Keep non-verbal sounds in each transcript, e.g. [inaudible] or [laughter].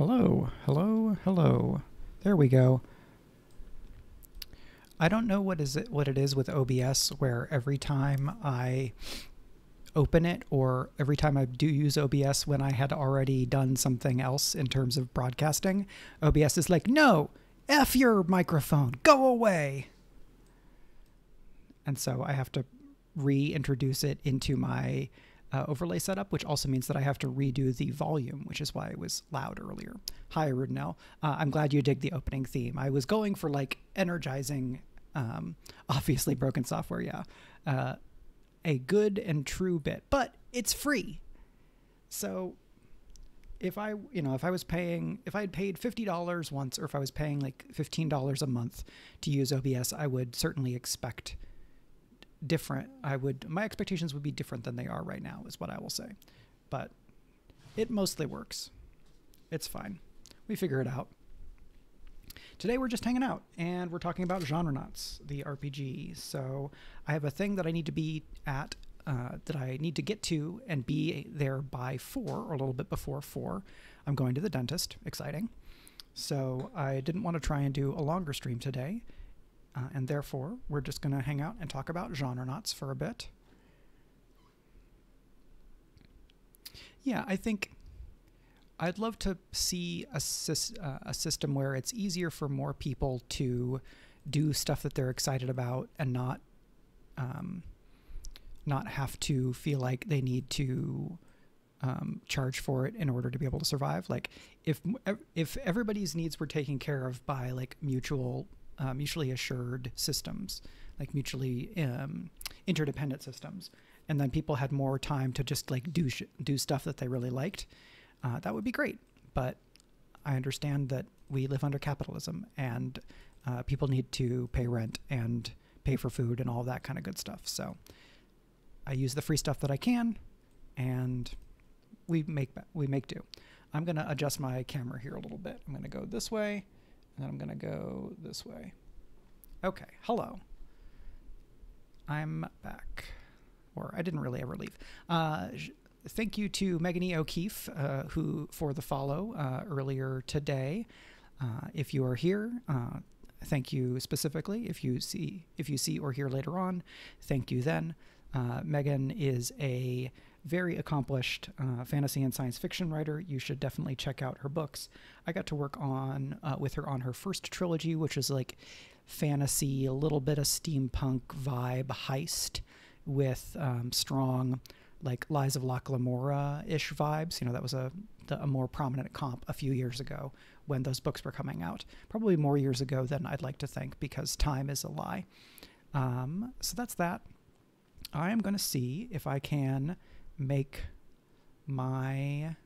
Hello, hello, hello. There we go. I don't know what is it what it is with OBS where every time I open it or every time I do use OBS when I had already done something else in terms of broadcasting, OBS is like, "No, F your microphone. Go away." And so I have to reintroduce it into my uh, overlay setup, which also means that I have to redo the volume, which is why it was loud earlier. Hi, Rudnell. Uh, I'm glad you dig the opening theme. I was going for like energizing, um, [laughs] obviously broken software, yeah. Uh, a good and true bit, but it's free. So if I, you know, if I was paying, if I had paid $50 once, or if I was paying like $15 a month to use OBS, I would certainly expect different. I would my expectations would be different than they are right now, is what I will say. But it mostly works. It's fine. We figure it out. Today we're just hanging out and we're talking about Genrenauts, the RPG. So I have a thing that I need to be at, uh, that I need to get to and be there by four or a little bit before four. I'm going to the dentist. Exciting. So I didn't want to try and do a longer stream today. Uh, and therefore, we're just going to hang out and talk about Genrenauts for a bit. Yeah, I think I'd love to see a, uh, a system where it's easier for more people to do stuff that they're excited about and not um, not have to feel like they need to um, charge for it in order to be able to survive. Like if if everybody's needs were taken care of by like mutual uh, mutually assured systems, like mutually um, interdependent systems, and then people had more time to just like do do stuff that they really liked, uh, that would be great. But I understand that we live under capitalism, and uh, people need to pay rent and pay for food and all that kind of good stuff. So I use the free stuff that I can, and we make we make do. I'm going to adjust my camera here a little bit. I'm going to go this way and I'm going to go this way. Okay, hello. I'm back. Or I didn't really ever leave. Uh, thank you to Megan. O'Keefe uh, who for the follow uh, earlier today. Uh, if you are here, uh, thank you specifically. If you see if you see or hear later on, thank you then. Uh, Megan is a very accomplished uh, fantasy and science fiction writer. You should definitely check out her books. I got to work on uh, with her on her first trilogy, which is like fantasy, a little bit of steampunk vibe heist with um, strong like Lies of Locke Lamora ish vibes. You know, that was a the, a more prominent comp a few years ago when those books were coming out. Probably more years ago than I'd like to think because time is a lie. Um, so that's that. I am going to see if I can make my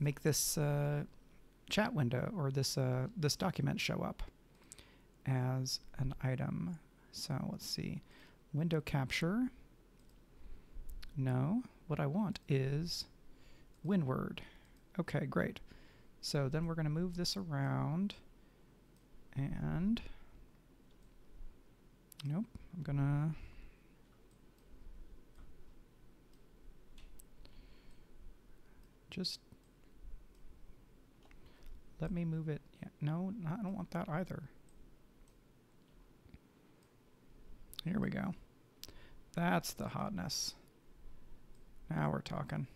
make this uh, chat window or this uh, this document show up as an item. So let's see, window capture. No, what I want is windward. Okay, great. So then we're going to move this around and nope, I'm going to Just let me move it. Yeah, no, I don't want that either. Here we go. That's the hotness. Now we're talking.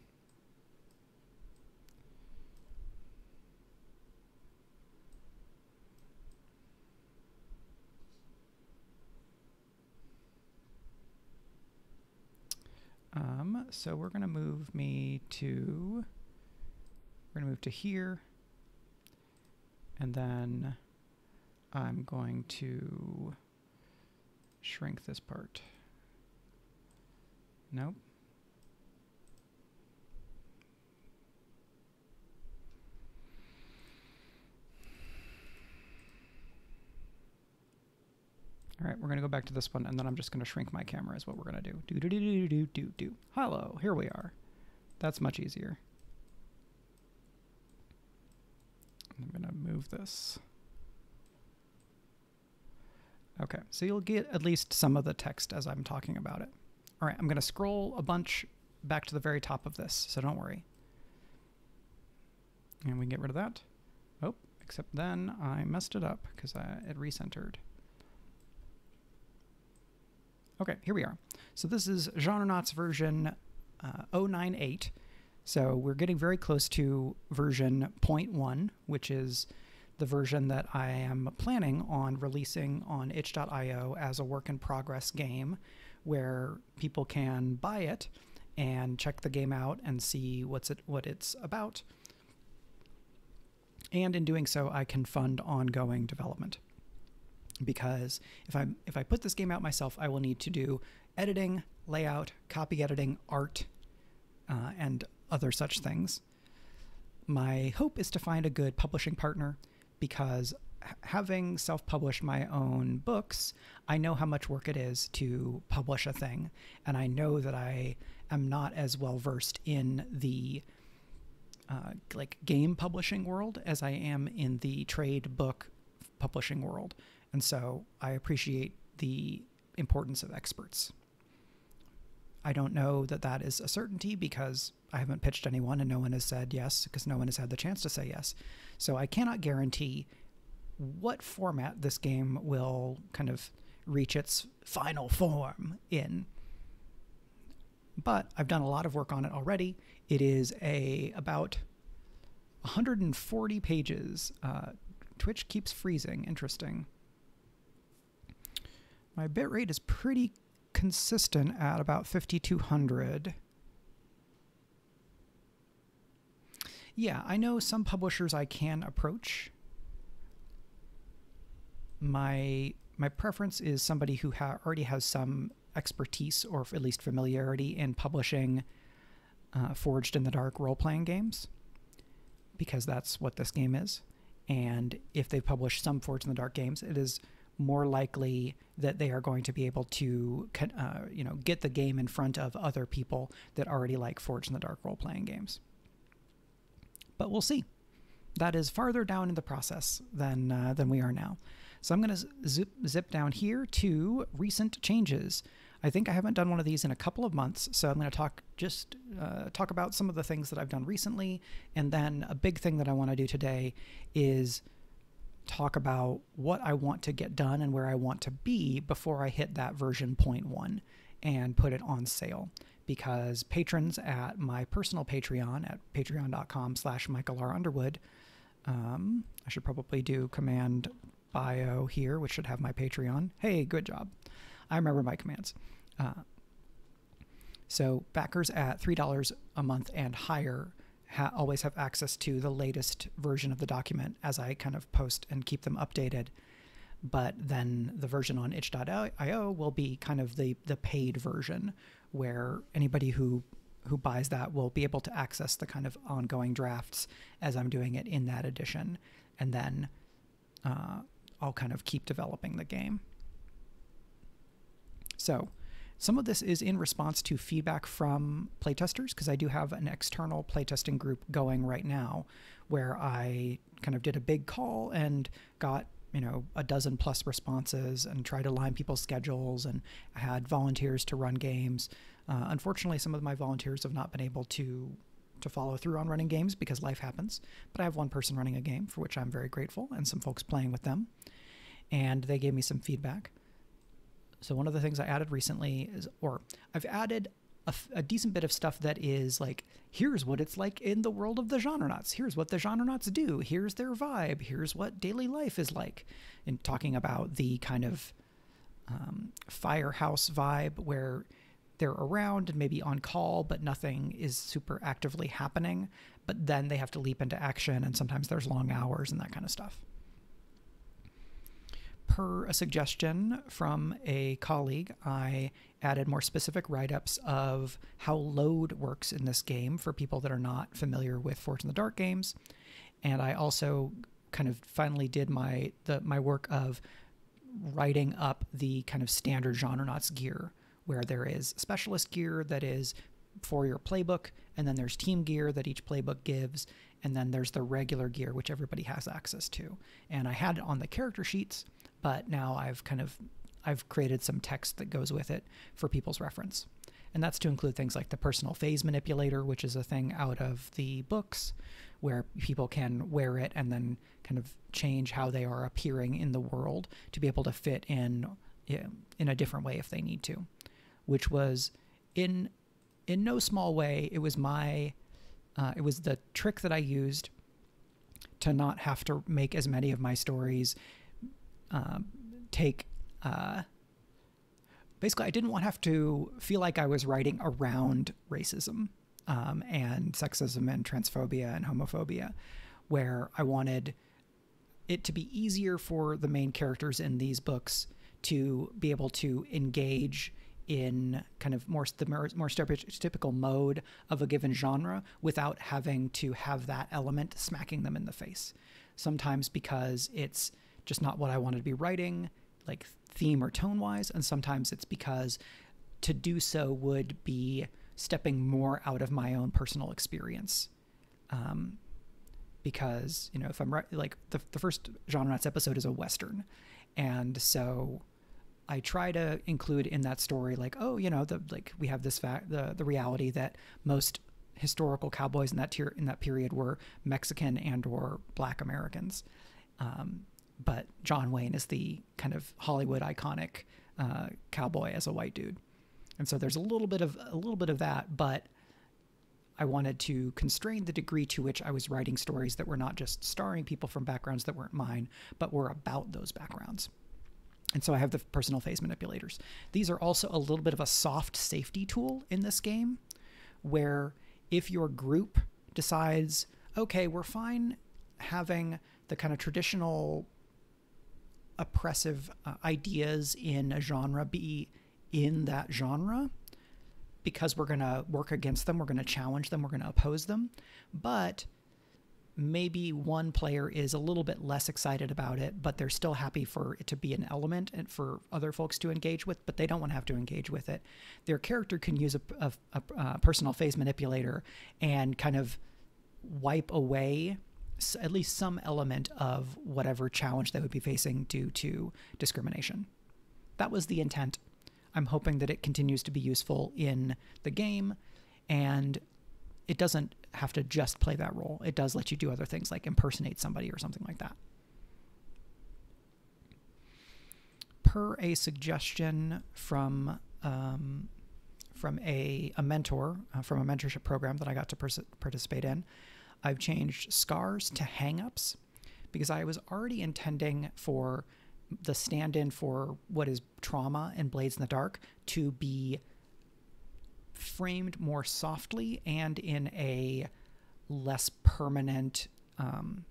Um, so we're going to move me to we're going to move to here. And then I'm going to shrink this part. Nope. All right, we're going to go back to this one, and then I'm just going to shrink my camera is what we're going to do. Do, do, do, do, do, do, do. Hello, here we are. That's much easier. I'm going to move this. Okay, so you'll get at least some of the text as I'm talking about it. All right, I'm going to scroll a bunch back to the very top of this, so don't worry. And we can get rid of that. Oh, except then I messed it up because it recentered. Okay, here we are. So this is Genrenauts version uh, 098. So we're getting very close to version 0.1, which is the version that I am planning on releasing on itch.io as a work in progress game where people can buy it and check the game out and see what's it what it's about. And in doing so, I can fund ongoing development. Because if I if I put this game out myself, I will need to do editing, layout, copy editing, art, uh, and other such things. My hope is to find a good publishing partner because having self published my own books, I know how much work it is to publish a thing. And I know that I am not as well versed in the uh, like game publishing world as I am in the trade book publishing world. And so I appreciate the importance of experts. I don't know that that is a certainty because I haven't pitched anyone and no one has said yes because no one has had the chance to say yes. So I cannot guarantee what format this game will kind of reach its final form in. But I've done a lot of work on it already. It is a about 140 pages. Uh, Twitch keeps freezing. Interesting. My bitrate is pretty consistent at about 5200. Yeah, I know some publishers I can approach. My my preference is somebody who ha- already has some expertise or at least familiarity in publishing uh, Forged in the Dark role playing games, because that's what this game is. And if they publish some Forged in the Dark games, it is more likely that they are going to be able to, uh, you know, get the game in front of other people that already like Forge in the Dark role playing games but we'll see. That is farther down in the process than uh, than we are now. So I'm going to zip zip down here to recent changes. I think I haven't done one of these in a couple of months, so I'm going to talk just uh, talk about some of the things that I've done recently, and then a big thing that I want to do today is talk about what I want to get done and where I want to be before I hit that version 0.1 and put it on sale because patrons at my personal Patreon at patreon.com slash Michael R. Underwood, um, I should probably do command bio here, which should have my Patreon. Hey, good job. I remember my commands. Uh, so backers at $3 a month and higher ha- always have access to the latest version of the document as I kind of post and keep them updated. But then the version on itch.io will be kind of the, the paid version where anybody who who buys that will be able to access the kind of ongoing drafts as I'm doing it in that edition, and then uh, I'll kind of keep developing the game. So, some of this is in response to feedback from playtesters because I do have an external playtesting group going right now where I kind of did a big call and got you know a dozen plus responses and tried to line people's schedules and had volunteers to run games. Uh, unfortunately, some of my volunteers have not been able to to follow through on running games because life happens. But I have one person running a game for which I'm very grateful and some folks playing with them. And they gave me some feedback. So one of the things I added recently is, or I've added a, a, decent bit of stuff that is like, here's what it's like in the world of the Genrenauts. Here's what the Genrenauts do. Here's their vibe. Here's what daily life is like. And talking about the kind of um, firehouse vibe where they're around and maybe on call, but nothing is super actively happening. But then they have to leap into action, and sometimes there's long hours and that kind of stuff per a suggestion from a colleague, I added more specific write ups of how load works in this game for people that are not familiar with Forged in the Dark games. And I also kind of finally did my the my work of writing up the kind of standard Genrenauts gear, where there is specialist gear that is for your playbook, and then there's team gear that each playbook gives, and then there's the regular gear which everybody has access to. And I had it on the character sheets, but now I've kind of I've created some text that goes with it for people's reference. And that's to include things like the personal phase manipulator, which is a thing out of the books, where people can wear it and then kind of change how they are appearing in the world to be able to fit in in a different way if they need to, which was in in no small way it was my uh, it was the trick that I used to not have to make as many of my stories um, take. Uh, basically, I didn't want to have to feel like I was writing around racism um, and sexism and transphobia and homophobia, where I wanted it to be easier for the main characters in these books to be able to engage in kind of more the more, stereotypical mode of a given genre without having to have that element smacking them in the face. Sometimes because it's just not what I wanted to be writing, like theme or tone wise, and sometimes it's because to do so would be stepping more out of my own personal experience. Um, because you know, if I'm right, like the the first Genrenauts episode is a western, and so I try to include in that story like, oh, you know, the like we have this fact the the reality that most historical cowboys in that tier in that period were Mexican and or Black Americans. Um, but John Wayne is the kind of Hollywood iconic uh, cowboy as a white dude, and so there's a little bit of a little bit of that, but I wanted to constrain the degree to which I was writing stories that were not just starring people from backgrounds that weren't mine, but were about those backgrounds. And so I have the personal phase manipulators. These are also a little bit of a soft safety tool in this game, where if your group decides, okay, we're fine having the kind of traditional oppressive uh, ideas in a genre be in that genre, because we're going to work against them, we're going to challenge them, we're going to oppose them. But maybe one player is a little bit less excited about it, but they're still happy for it to be an element and for other folks to engage with, but they don't want to have to engage with it. Their character can use a, a, a, a personal phase manipulator and kind of wipe away at least some element of whatever challenge they would be facing due to discrimination. That was the intent. I'm hoping that it continues to be useful in the game and it doesn't have to just play that role. It does let you do other things like impersonate somebody or something like that. Per a suggestion from um, from a, a mentor uh, from a mentorship program that I got to participate in, I've changed scars to hangups because I was already intending for the stand-in for what is trauma and Blades in the Dark to be framed more softly and in a less permanent, um,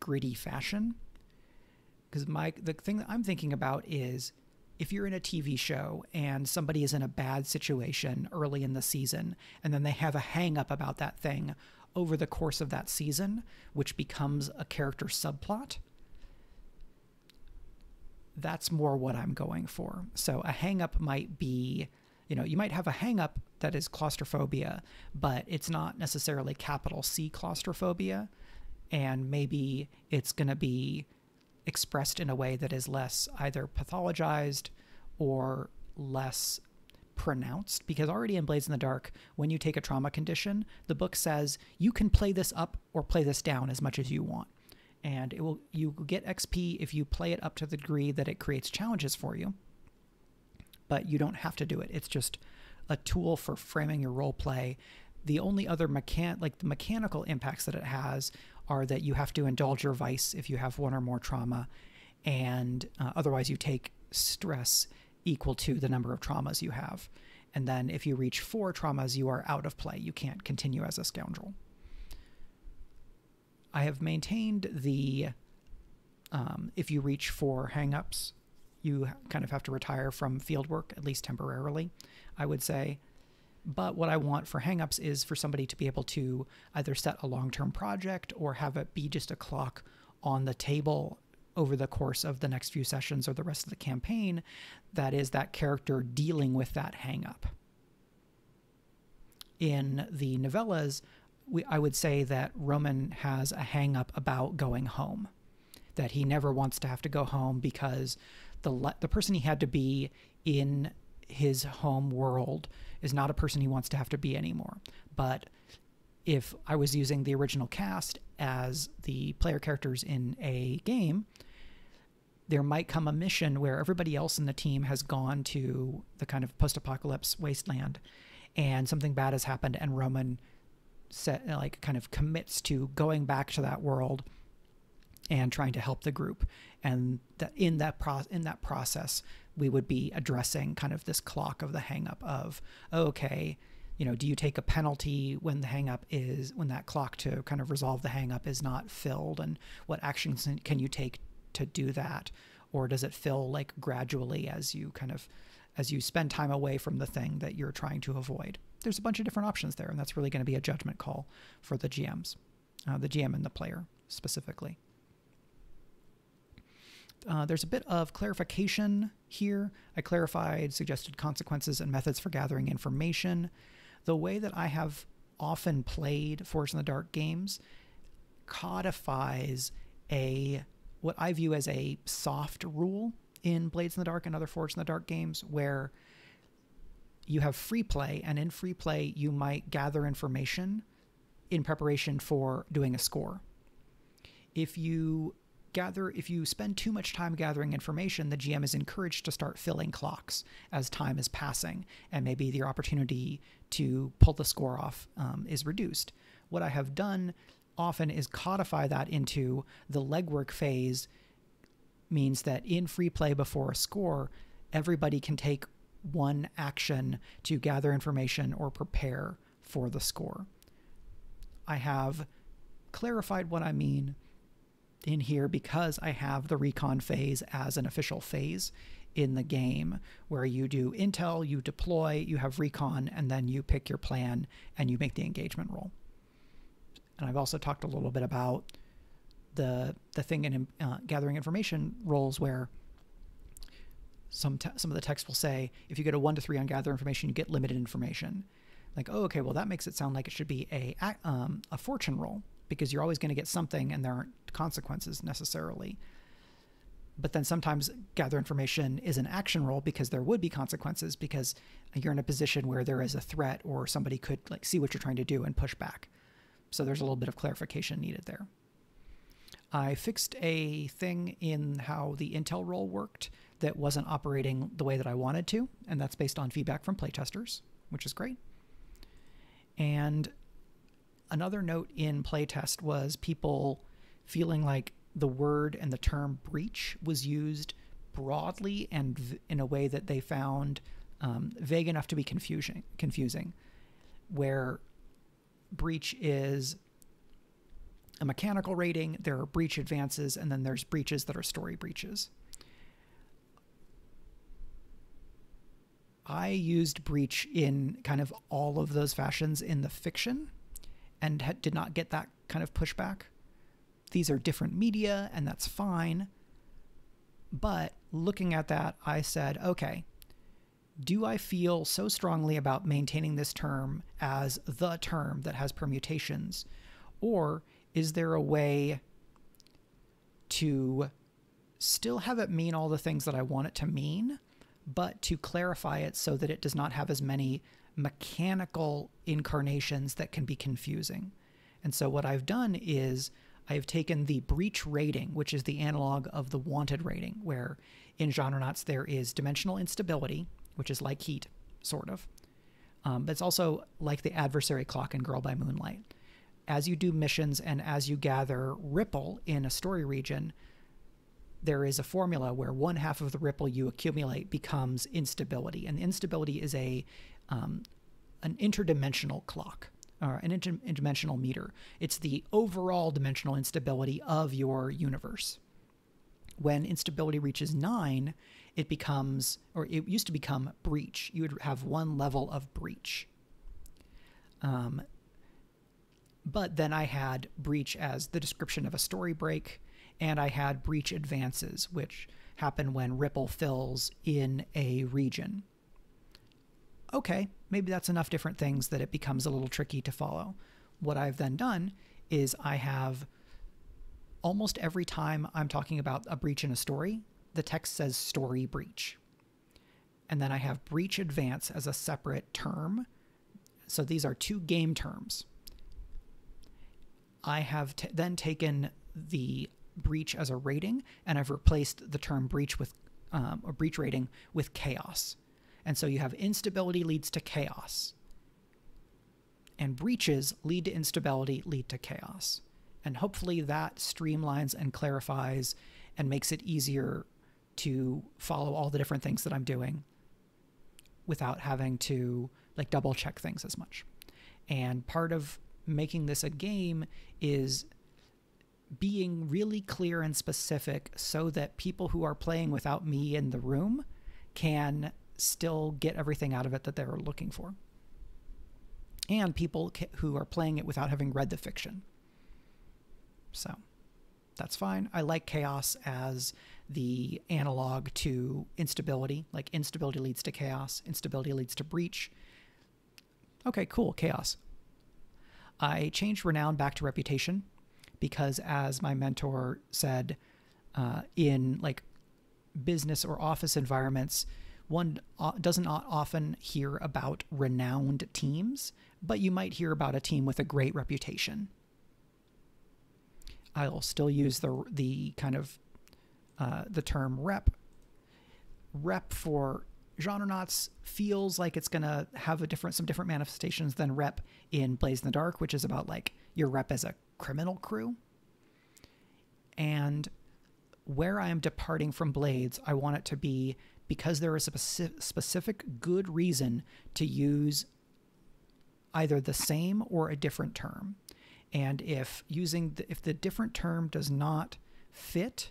gritty fashion. Because my the thing that I'm thinking about is if you're in a TV show and somebody is in a bad situation early in the season, and then they have a hang up about that thing over the course of that season, which becomes a character subplot. That's more what I'm going for. So a hangup might be you know, you might have a hangup that is claustrophobia, but it's not necessarily capital C claustrophobia. And maybe it's going to be expressed in a way that is less either pathologized or less pronounced because already in Blades in the Dark, when you take a trauma condition, the book says you can play this up or play this down as much as you want. And it will you get XP if you play it up to the degree that it creates challenges for you but you don't have to do it. It's just a tool for framing your role play. The only other mechan like the mechanical impacts that it has are that you have to indulge your vice if you have one or more trauma, and uh, otherwise you take stress equal to the number of traumas you have. And then if you reach four traumas, you are out of play. You can't continue as a scoundrel. I have maintained the um, if you reach four hangups you kind of have to retire from field work, at least temporarily, I would say. But what I want for hangups is for somebody to be able to either set a long term project or have it be just a clock on the table over the course of the next few sessions or the rest of the campaign that is that character dealing with that hangup. In the novellas, we, I would say that Roman has a hangup about going home, that he never wants to have to go home because the the person he had to be in his home world is not a person he wants to have to be anymore. But if I was using the original cast as the player characters in a game, there might come a mission where everybody else in the team has gone to the kind of post-apocalypse wasteland and something bad has happened and Roman set like kind of commits to going back to that world and trying to help the group. And that in that pro- in that process we would be addressing kind of this clock of the hangup of oh, okay you know do you take a penalty when the hangup is when that clock to kind of resolve the hangup is not filled? And what actions can you take to do that or does it fill like gradually as you kind of as you spend time away from the thing that you're trying to avoid there's a bunch of different options there and that's really going to be a judgment call for the gms uh, the gm and the player specifically uh, there's a bit of clarification here. I clarified suggested consequences and methods for gathering information. The way that I have often played Forged in the Dark games codifies a what I view as a soft rule in Blades in the Dark and other Forged in the Dark games where you have free play and in free play you might gather information in preparation for doing a score. If you gather if you spend too much time gathering information the gm is encouraged to start filling clocks as time is passing and maybe your opportunity to pull the score off um, is reduced what i have done often is codify that into the legwork phase means that in free play before a score everybody can take one action to gather information or prepare for the score i have clarified what i mean in here because I have the recon phase as an official phase in the game where you do intel, you deploy, you have recon, and then you pick your plan and you make the engagement roll. And I've also talked a little bit about the the thing in uh, gathering information rolls where some some of the text will say if you get a one to three on gather information, you get limited information. Like, oh, okay, well that makes it sound like it should be a um, a fortune roll because you're always going to get something and there aren't consequences necessarily. But then sometimes gather information is an action roll because there would be consequences because you're in a position where there is a threat or somebody could like see what you're trying to do and push back. So there's a little bit of clarification needed there. I fixed a thing in how the Intel roll worked that wasn't operating the way that I wanted to, and that's based on feedback from playtesters, which is great. And another note in playtest was people feeling like the word and the term breach was used broadly and in a way that they found um, vague enough to be confusing, confusing, where breach is a mechanical rating, there are breach advances, and then there's breaches that are story breaches. I used breach in kind of all of those fashions in the fiction and did not get that kind of pushback. These are different media, and that's fine. But looking at that, I said, okay, do I feel so strongly about maintaining this term as the term that has permutations? Or is there a way to still have it mean all the things that I want it to mean, but to clarify it so that it does not have as many mechanical incarnations that can be confusing. And so what I've done is I've taken the breach rating, which is the analog of the wanted rating, where in Genrenauts there is dimensional instability, which is like heat, sort of. Um, but it's also like the adversary clock in Girl by Moonlight. As you do missions and as you gather ripple in a story region, there is a formula where one half of the ripple you accumulate becomes instability. And instability is a um, an interdimensional clock or an inter- interdimensional meter. It's the overall dimensional instability of your universe. When instability reaches nine, it becomes, or it used to become breach. You would have one level of breach. Um, but then I had breach as the description of a story break, and I had breach advances, which happen when ripple fills in a region okay, maybe that's enough different things that it becomes a little tricky to follow. What I've then done is I have almost every time I'm talking about a breach in a story, the text says story breach. And then I have breach advance as a separate term. So these are two game terms. I have then taken the breach as a rating and I've replaced the term breach with um, a breach rating with chaos. And so you have instability leads to chaos. And breaches lead to instability, lead to chaos. And hopefully that streamlines and clarifies and makes it easier to follow all the different things that I'm doing without having to like double check things as much. And part of making this a game is being really clear and specific so that people who are playing without me in the room can still get everything out of it that they're looking for. And people who are playing it without having read the fiction. So that's fine. I like chaos as the analog to instability. Like instability leads to chaos, instability leads to breach. Okay, cool, chaos. I changed renown back to reputation because, as my mentor said, uh, in like business or office environments, one doesn't often hear about renowned teams, but you might hear about a team with a great reputation. I'll still use the the kind of uh, the term rep. Rep for Genrenauts feels like it's gonna have a different some different manifestations than rep in Blades in the Dark, which is about like your rep as a criminal crew. And where I am departing from Blades, I want it to be because there is a specific good reason to use either the same or a different term. And if using the, if the different term does not fit,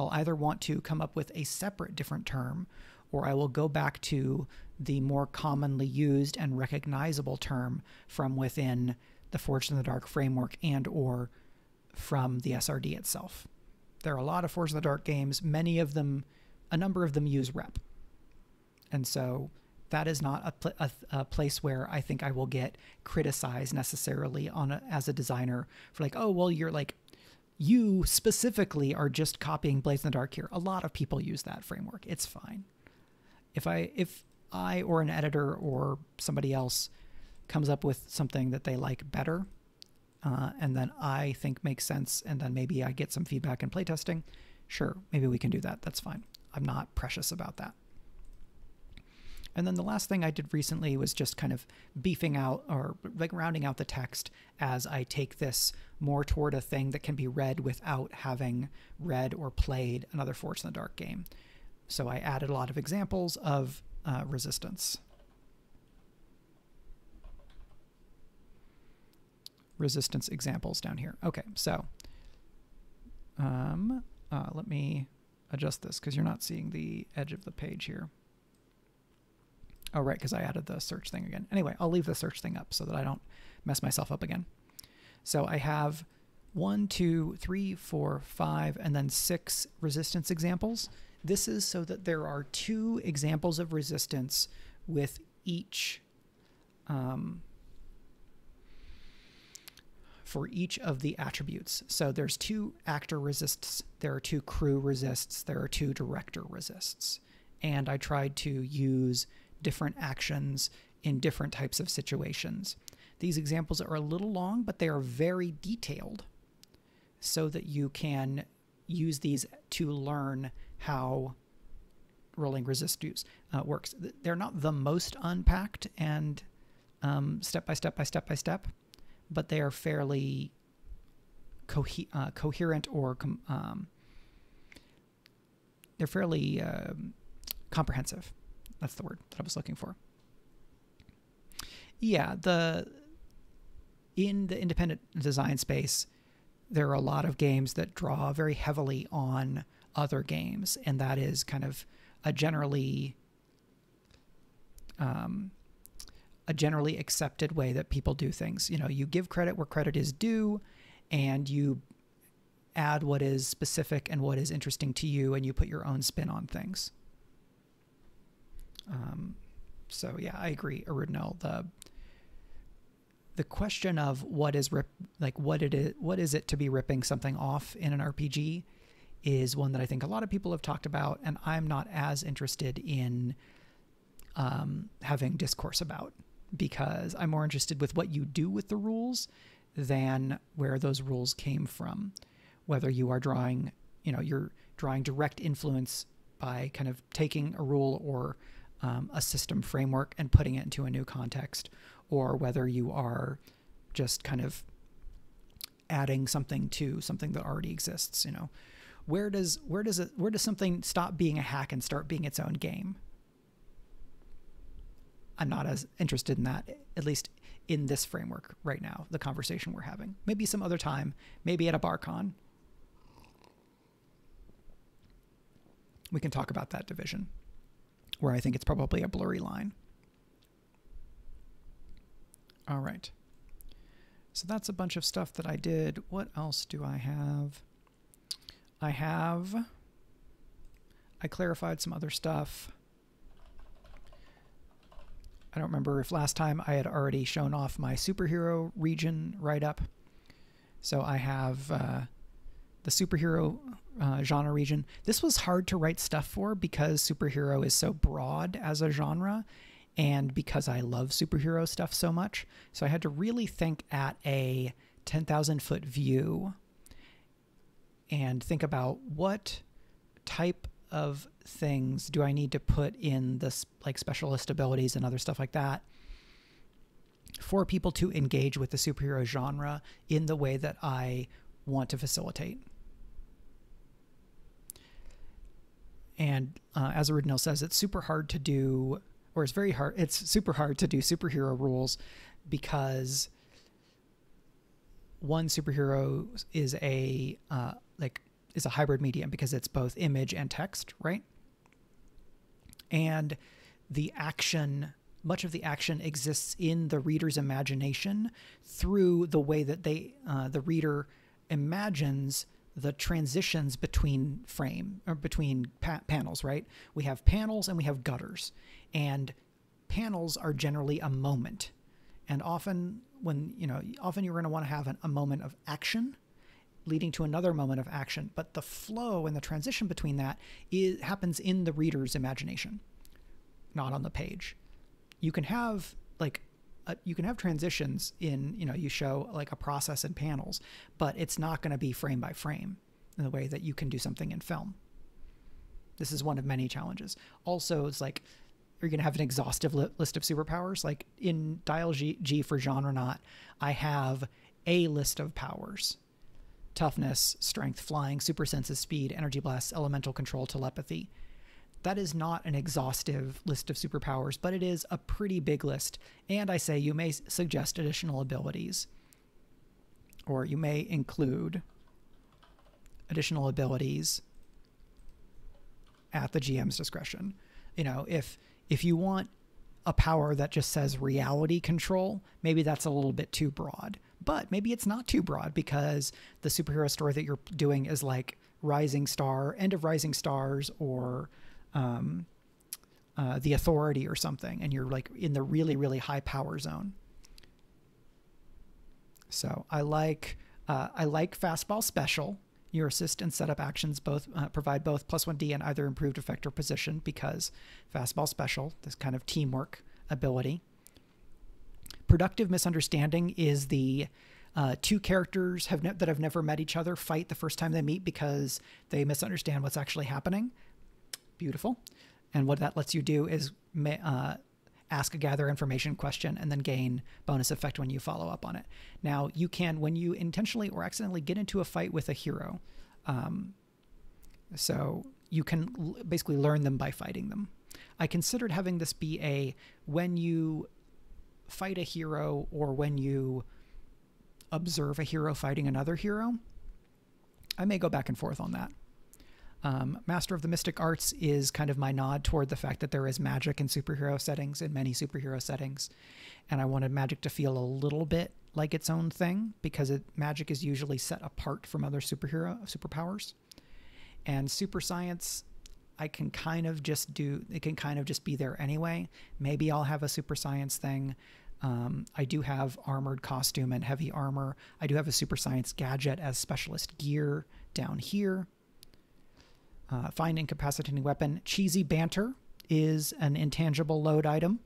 I'll either want to come up with a separate different term or I will go back to the more commonly used and recognizable term from within the Forged in the Dark framework and or from the SRD itself. There are a lot of Forged in the Dark games, many of them a number of them use rep. And so that is not a, pl- a, a, place where I think I will get criticized necessarily on a, as a designer for like, oh, well, you're like, you specifically are just copying Blades in the Dark here. A lot of people use that framework. It's fine. If I if I or an editor or somebody else comes up with something that they like better, uh, and then I think makes sense, and then maybe I get some feedback in playtesting, sure, maybe we can do that. That's fine. I'm not precious about that. And then the last thing I did recently was just kind of beefing out or like rounding out the text as I take this more toward a thing that can be read without having read or played another Forged in the Dark game. So I added a lot of examples of uh, resistance. Resistance examples down here. Okay, so um, uh, let me adjust this because you're not seeing the edge of the page here. Oh, right, because I added the search thing again. Anyway, I'll leave the search thing up so that I don't mess myself up again. So I have one, two, three, four, five, and then six resistance examples. This is so that there are two examples of resistance with each um, for each of the attributes. So there's two actor resists, there are two crew resists, there are two director resists. And I tried to use different actions in different types of situations. These examples are a little long, but they are very detailed so that you can use these to learn how rolling resist uh, works. They're not the most unpacked and um, step by step by step by step, but they are fairly co- uh, coherent or um, they're fairly uh, comprehensive. That's the word that I was looking for. Yeah, the in the independent design space, there are a lot of games that draw very heavily on other games, and that is kind of a generally um, a generally accepted way that people do things. You know, you give credit where credit is due and you add what is specific and what is interesting to you and you put your own spin on things. Um, so yeah, I agree, Arudnell. The the question of what is rip like what it is what is it to be ripping something off in an RPG is one that I think a lot of people have talked about, and I'm not as interested in um, having discourse about because I'm more interested with what you do with the rules than where those rules came from. Whether you are drawing, you know, you're drawing direct influence by kind of taking a rule or um, a system framework and putting it into a new context, or whether you are just kind of adding something to something that already exists. You know, where does where does it where does something stop being a hack and start being its own game? I'm not as interested in that, at least in this framework right now, the conversation we're having. Maybe some other time, maybe at a BarCon. We can talk about that division, where I think it's probably a blurry line. All right. So that's a bunch of stuff that I did. What else do I have? I have. I clarified some other stuff. I don't remember if last time I had already shown off my superhero region write up. So I have uh, the superhero uh, genre region. This was hard to write stuff for because superhero is so broad as a genre and because I love superhero stuff so much. So I had to really think at a 10,000 foot view and think about what type of things do I need to put in this like specialist abilities and other stuff like that for people to engage with the superhero genre in the way that I want to facilitate. And uh, as Original says, it's super hard to do, or it's very hard, it's super hard to do superhero rules because one superhero is a uh, like is a hybrid medium because it's both image and text, right? And the action, much of the action exists in the reader's imagination through the way that they, uh, the reader imagines the transitions between frame or between pa- panels, right? We have panels and we have gutters, and panels are generally a moment. And often, when you know, often you're going to want to have an, a moment of action leading to another moment of action. But the flow and the transition between that is, happens in the reader's imagination, not on the page. You can have like a, you can have transitions in you know you show like a process in panels, but it's not going to be frame by frame in the way that you can do something in film. This is one of many challenges. Also, it's like you're going to have an exhaustive li- list of superpowers. Like in Dial G, G for Genrenaut, I have a list of powers toughness, strength, flying, super senses, speed, energy blasts elemental control, telepathy. That is not an exhaustive list of superpowers, but it is a pretty big list. And I say you may suggest additional abilities, or you may include additional abilities at the GM's discretion. You know, if if you want a power that just says reality control, maybe that's a little bit too broad but maybe it's not too broad because the superhero story that you're doing is like Rising Star, End of Rising Stars, or um, uh, The Authority or something, and you're like in the really, really high power zone. So I like uh, I like fastball special. Your assist and setup actions both uh, provide both plus one D and either improved effect or position because fastball special, this kind of teamwork ability productive misunderstanding is the uh, two characters have that have never met each other fight the first time they meet because they misunderstand what's actually happening. Beautiful. And what that lets you do is uh, ask a gather information question and then gain bonus effect when you follow up on it. Now, you can, when you intentionally or accidentally get into a fight with a hero, um, so you can basically learn them by fighting them. I considered having this be a when you fight a hero or when you observe a hero fighting another hero. I may go back and forth on that. Um, Master of the Mystic Arts is kind of my nod toward the fact that there is magic in superhero settings, in many superhero settings. And I wanted magic to feel a little bit like its own thing because it, magic is usually set apart from other superhero superpowers. And super science I can kind of just do, it can kind of just be there anyway. Maybe I'll have a super science thing. Um, I do have armored costume and heavy armor. I do have a super science gadget as specialist gear down here. Uh, find incapacitating weapon. Cheesy banter is an intangible load item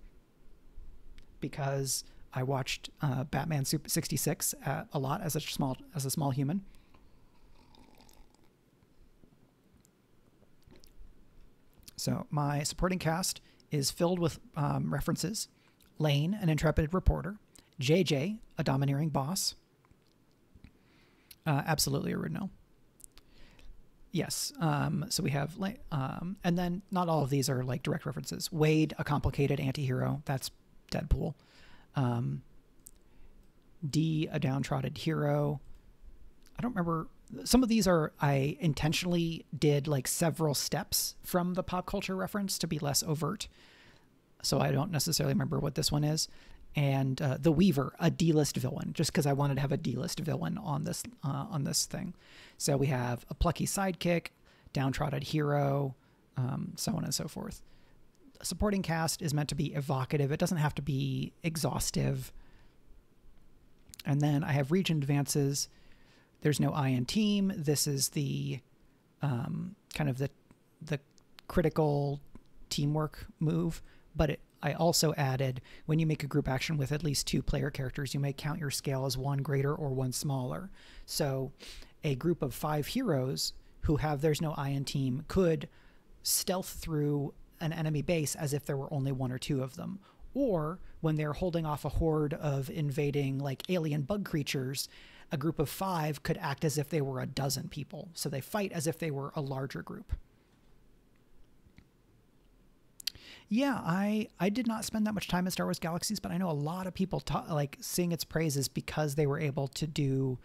because I watched uh, Batman Super 66 uh, a lot as a small as a small human. So my supporting cast is filled with um, references: Lane, an intrepid reporter; JJ, a domineering boss. Uh, absolutely original. Yes. Um, so we have, um, and then not all of these are like direct references. Wade, a complicated anti-hero. That's Deadpool. Um, D, a downtrodden hero. I don't remember. Some of these are I intentionally did like several steps from the pop culture reference to be less overt. So I don't necessarily remember what this one is. And uh, the Weaver, a D-list villain, just because I wanted to have a D-list villain on this uh, on this thing. So we have a plucky sidekick, downtrodden hero, um, so on and so forth A supporting cast is meant to be evocative. It doesn't have to be exhaustive. And then I have region advances. There's no I in team. This is the um, kind of the the critical teamwork move. But it, I also added when you make a group action with at least two player characters, you may count your scale as one greater or one smaller. So a group of five heroes who have there's no I in team could stealth through an enemy base as if there were only one or two of them. Or when they're holding off a horde of invading like alien bug creatures, a group of five could act as if they were a dozen people. So they fight as if they were a larger group. Yeah, I I did not spend that much time in Star Wars Galaxies, but I know a lot of people ta- like sing its praises because they were able to do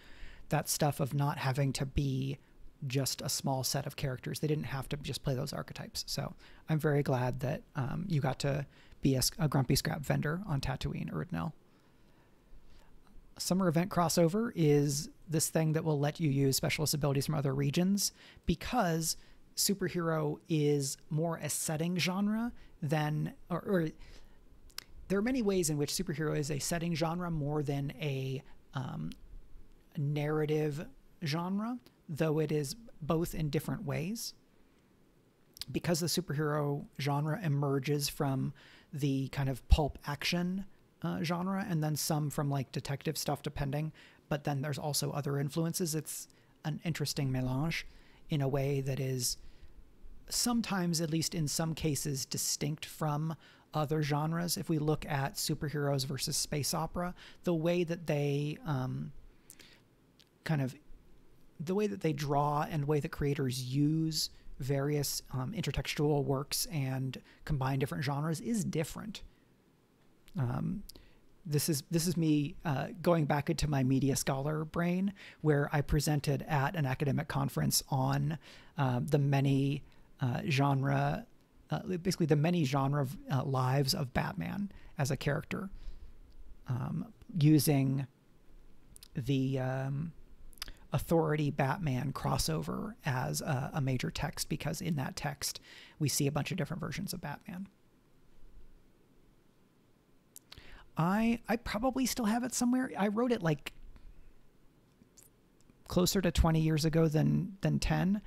that stuff of not having to be just a small set of characters. They didn't have to just play those archetypes. So I'm very glad that um, you got to be a, a, grumpy scrap vendor on Tatooine or Urdnell. Summer event crossover is this thing that will let you use specialist abilities from other regions because superhero is more a setting genre than, or, or there are many ways in which superhero is a setting genre more than a um, narrative genre though it is both in different ways. Because the superhero genre emerges from the kind of pulp action uh, genre and then some from like detective stuff, depending, but then there's also other influences. It's an interesting melange in a way that is sometimes, at least in some cases, distinct from other genres. If we look at superheroes versus space opera, the way that they um, kind of the way that they draw and way that creators use various um, intertextual works and combine different genres is different. Um, this is this is me uh, going back into my media scholar brain, where I presented at an academic conference on uh, the many uh, genre, uh, basically the many genre uh, lives of Batman as a character, um, using the um, authority Batman crossover as a, a, major text because in that text we see a bunch of different versions of Batman. I I probably still have it somewhere. I wrote it like closer to 20 years ago than than 10.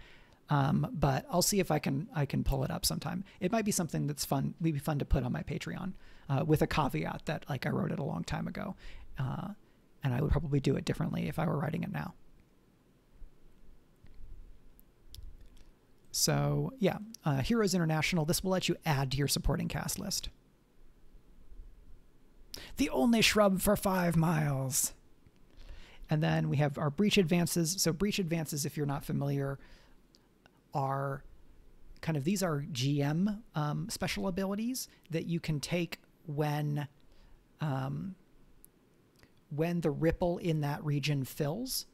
Um, but I'll see if I can I can pull it up sometime. It might be something that's fun. Would be fun to put on my Patreon, uh, with a caveat that like I wrote it a long time ago, uh, and I would probably do it differently if I were writing it now. So yeah, uh, Heroes International. This will let you add to your supporting cast list. The only shrub for five miles. And then we have our breach advances. So breach advances, if you're not familiar, are kind of these are GM um, special abilities that you can take when um, when the ripple in that region fills.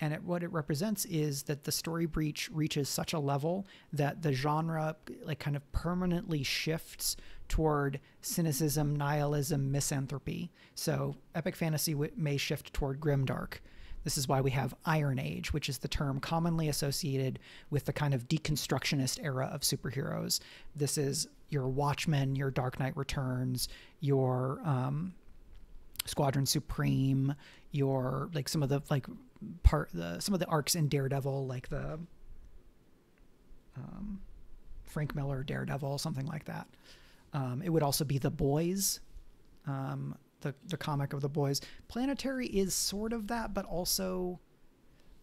And it, what it represents is that the story breach reaches such a level that the genre like kind of permanently shifts toward cynicism nihilism misanthropy. So epic fantasy w- may shift toward grimdark this is why we have iron age which is the term commonly associated with the kind of deconstructionist era of superheroes this is your watchmen your dark knight returns your um, squadron supreme your like some of the like part the some of the arcs in Daredevil, like the um, Frank Miller Daredevil, something like that. Um, it would also be the boys, um, the the comic of the boys. Planetary is sort of that, but also,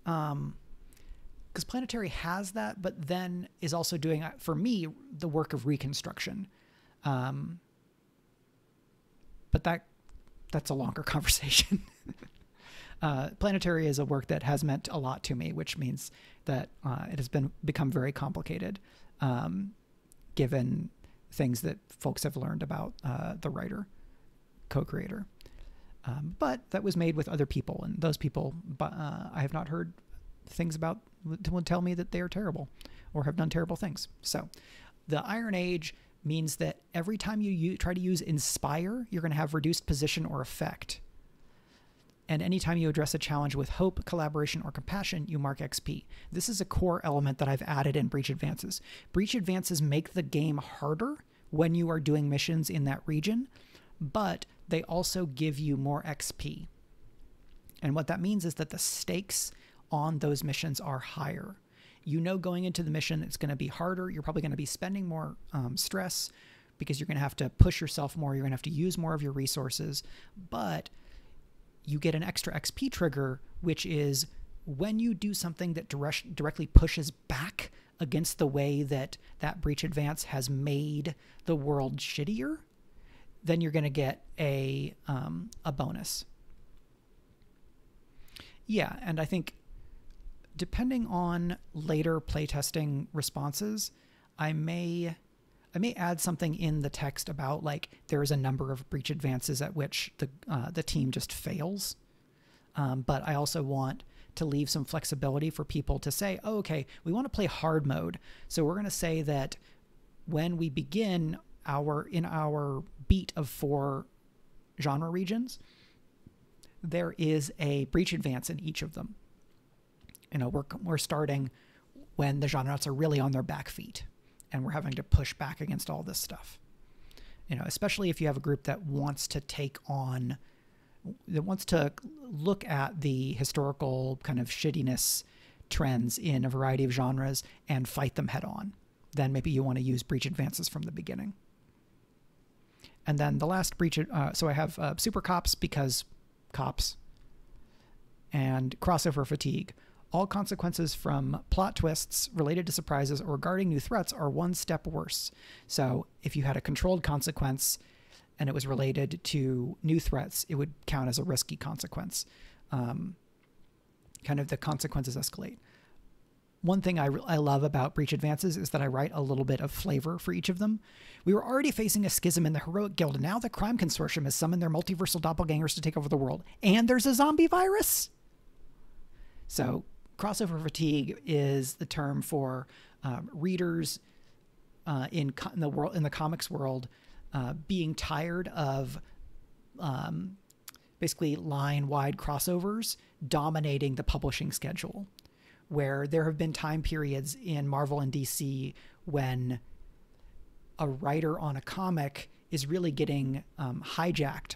um, because Planetary has that, but then is also doing uh, for me the work of reconstruction. Um, but that that's a longer [laughs] conversation. uh, Planetary is a work that has meant a lot to me, which means that uh, it has been become very complicated, um, given things that folks have learned about uh, the writer, co-creator. Um, but that was made with other people, and those people, uh, I have not heard things about would tell me that they are terrible or have done terrible things. So, the Iron Age means that every time you try to use inspire, you're going to have reduced position or effect. And anytime you address a challenge with hope, collaboration, or compassion, you mark XP. This is a core element that I've added in Breach Advances. Breach Advances make the game harder when you are doing missions in that region, but they also give you more XP. And what that means is that the stakes on those missions are higher you know going into the mission it's going to be harder. You're probably going to be spending more um, stress because you're going to have to push yourself more. You're going to have to use more of your resources. But you get an extra XP trigger, which is when you do something that direct, directly pushes back against the way that that breach advance has made the world shittier, then you're going to get a um, a bonus. Yeah, and I think depending on later playtesting responses, I may I may add something in the text about like there is a number of breach advances at which the uh, the team just fails. Um, but I also want to leave some flexibility for people to say, oh, okay, we want to play hard mode. So we're going to say that when we begin our in our beat of four genre regions, there is a breach advance in each of them you know, we're, we're starting when the genres are really on their back feet and we're having to push back against all this stuff. You know, especially if you have a group that wants to take on, that wants to look at the historical kind of shittiness trends in a variety of genres and fight them head on. Then maybe you want to use breach advances from the beginning. And then the last breach, uh, so I have uh, super cops because cops and crossover fatigue all consequences from plot twists related to surprises or guarding new threats are one step worse. So if you had a controlled consequence and it was related to new threats, it would count as a risky consequence. Um, kind of the consequences escalate. One thing I, I love about Breach Advances is that I write a little bit of flavor for each of them. We were already facing a schism in the Heroic Guild, and now the Crime Consortium has summoned their multiversal doppelgangers to take over the world. And there's a zombie virus! So crossover fatigue is the term for um, readers uh, in, in, the world in the comics world uh, being tired of um, basically line wide crossovers dominating the publishing schedule where there have been time periods in Marvel and DC when a writer on a comic is really getting um, hijacked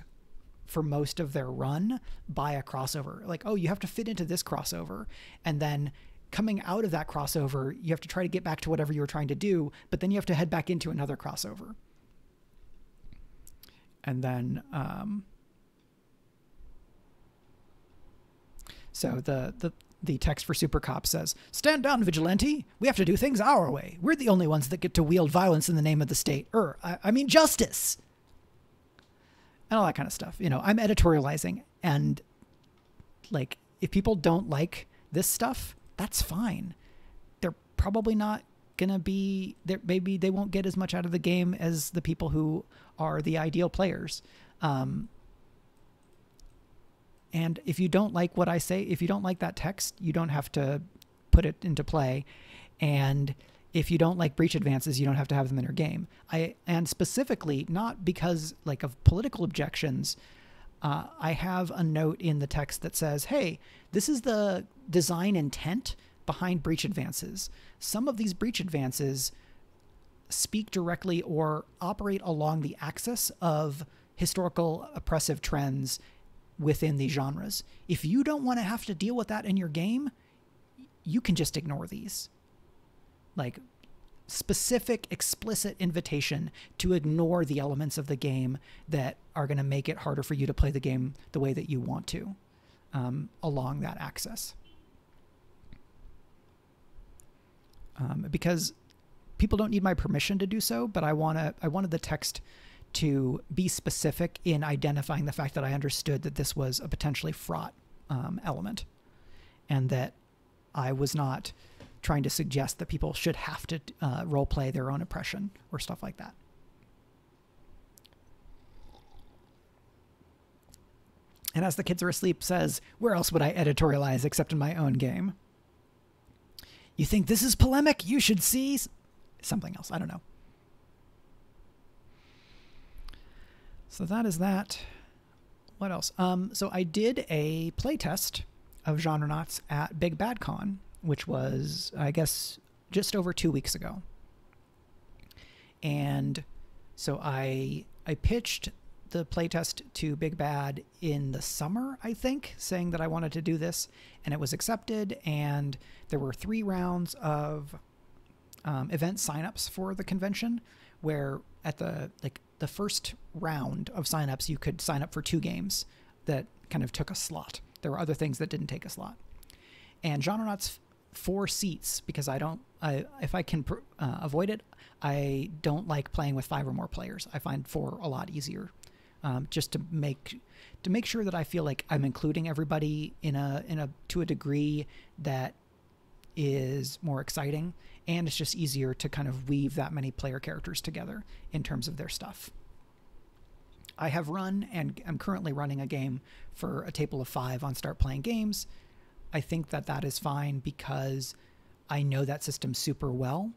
for most of their run by a crossover. Like, oh, you have to fit into this crossover. And then coming out of that crossover, you have to try to get back to whatever you were trying to do, but then you have to head back into another crossover. And then, um, so the, the, the text for Super Cop says, Stand down, vigilante. We have to do things our way. We're the only ones that get to wield violence in the name of the state. Er, I, I mean, justice and all that kind of stuff. You know, I'm editorializing and like if people don't like this stuff, that's fine. They're probably not going to be there maybe they won't get as much out of the game as the people who are the ideal players. Um, and if you don't like what I say, if you don't like that text, you don't have to put it into play. And if you don't like breach advances, you don't have to have them in your game. I and specifically not because like of political objections. Uh, I have a note in the text that says, "Hey, this is the design intent behind breach advances. Some of these breach advances speak directly or operate along the axis of historical oppressive trends within these genres. If you don't want to have to deal with that in your game, you can just ignore these." like specific, explicit invitation to ignore the elements of the game that are going to make it harder for you to play the game the way that you want to um, along that axis. Um, because people don't need my permission to do so, but I want to. I wanted the text to be specific in identifying the fact that I understood that this was a potentially fraught um, element, and that I was not trying to suggest that people should have to uh, role play their own oppression or stuff like that. And as the kids are asleep, says, "Where else would I editorialize except in my own game?" You think this is polemic? You should see something else. I don't know. So that is that. What else? Um, so I did a playtest of Genrenauts at Big Bad Con, which was, I guess, just over two weeks ago. And so I I pitched the playtest to Big Bad in the summer, I think, saying that I wanted to do this, and it was accepted. And there were three rounds of um, event signups for the convention, where at the like the first round of signups, you could sign up for two games that kind of took a slot. There were other things that didn't take a slot, and Genrenauts four seats because I don't. I, if I can uh, avoid it, I don't like playing with five or more players. I find four a lot easier, um, just to make to make sure that I feel like I'm including everybody in a in a to a degree that is more exciting and it's just easier to kind of weave that many player characters together in terms of their stuff. I have run and I'm currently running a game for a table of five on Start Playing Games. I think that that is fine because I know that system super well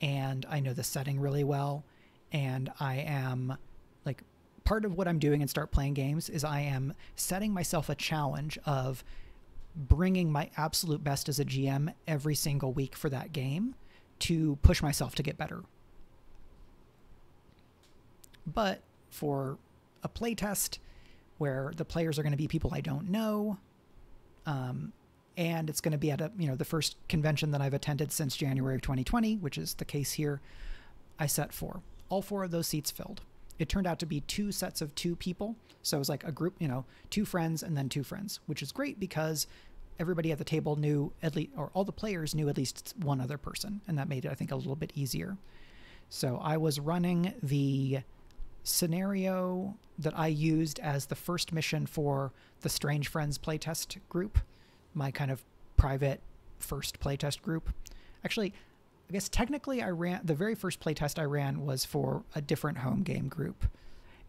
and I know the setting really well. And I am like part of what I'm doing in Start Playing Games is I am setting myself a challenge of bringing my absolute best as a GM every single week for that game to push myself to get better. But for a playtest where the players are going to be people I don't know, um, and it's going to be at a you know the first convention that I've attended since January of 2020, which is the case here. I set four. All four of those seats filled. It turned out to be two sets of two people, so it was like a group, you know, two friends and then two friends, which is great because everybody at the table knew at least, or all the players knew at least one other person, and that made it, I think, a little bit easier. So I was running the scenario that I used as the first mission for the Strange Friends playtest group, my kind of private first playtest group. Actually, I guess technically I ran the very first playtest I ran was for a different home game group.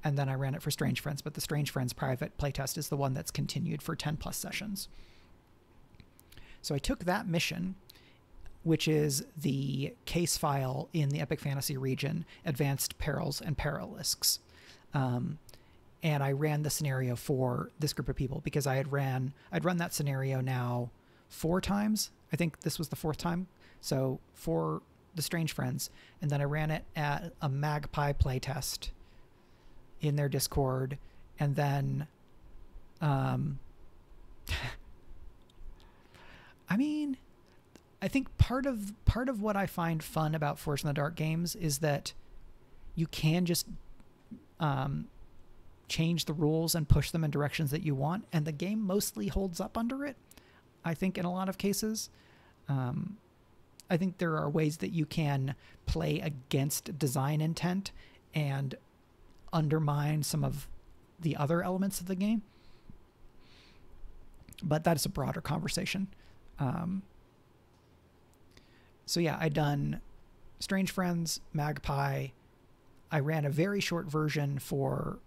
And then I ran it for Strange Friends, but the Strange Friends private playtest is the one that's continued for 10 plus sessions. So I took that mission which is the case file in the Epic Fantasy region, Advanced Perils and Perilisks. Um, and I ran the scenario for this group of people because I had ran I'd run that scenario now four times. I think this was the fourth time. So for the Strange Friends, and then I ran it at a Magpie playtest in their Discord, and then, um, [laughs] I mean, I think part of part of what I find fun about Forged in the Dark games is that you can just um, change the rules and push them in directions that you want, and the game mostly holds up under it. I think in a lot of cases, um, I think there are ways that you can play against design intent and undermine some of the other elements of the game. But that's a broader conversation. Um, so yeah, I done Strange Friends, Magpie. I ran a very short version for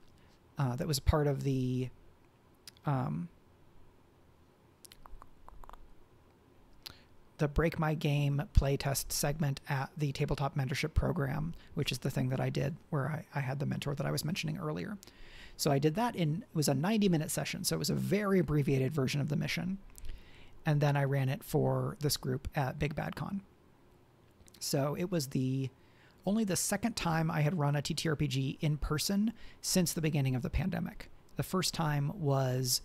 uh, that was part of the um, the Break My Game playtest segment at the Tabletop Mentorship Program, which is the thing that I did where I, I had the mentor that I was mentioning earlier. So I did that in it was a 90 minute session, so it was a very abbreviated version of the mission. And then I ran it for this group at Big Bad Con. So it was the only the second time I had run a TTRPG in person since the beginning of the pandemic. The first time was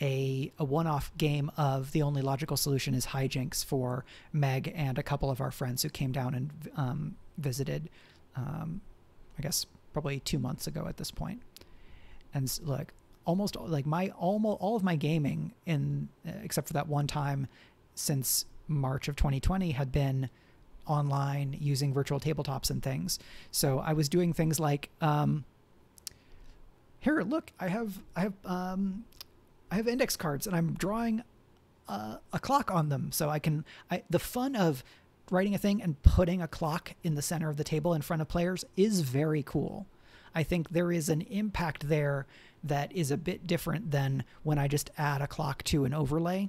a, a one off game of the only logical solution is hijinks for Meg and a couple of our friends who came down and um, visited, um, I guess, probably two months ago at this point. And look, almost like my almost all of my gaming in uh, except for that one time since March of 2020 had been online using virtual tabletops and things. So I was doing things like um, here, look, I have I have um, I have index cards and I'm drawing a, a clock on them, so I can. I, the fun of writing a thing and putting a clock in the center of the table in front of players is very cool. I think there is an impact there that is a bit different than when I just add a clock to an overlay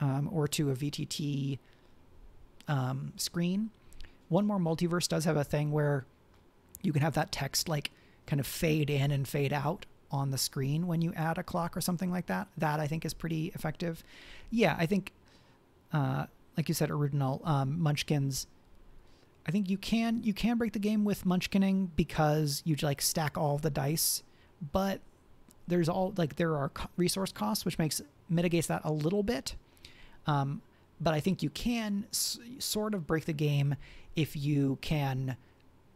um, or to a VTT um, screen. One more multiverse does have a thing where you can have that text like kind of fade in and fade out on the screen when you add a clock or something like that. That I think is pretty effective. Yeah, I think, uh, like you said, original um, Munchkins. I think you can you can break the game with Munchkining because you like stack all the dice, but there's all like there are resource costs, which makes mitigates that a little bit. Um, but I think you can sort of break the game if you can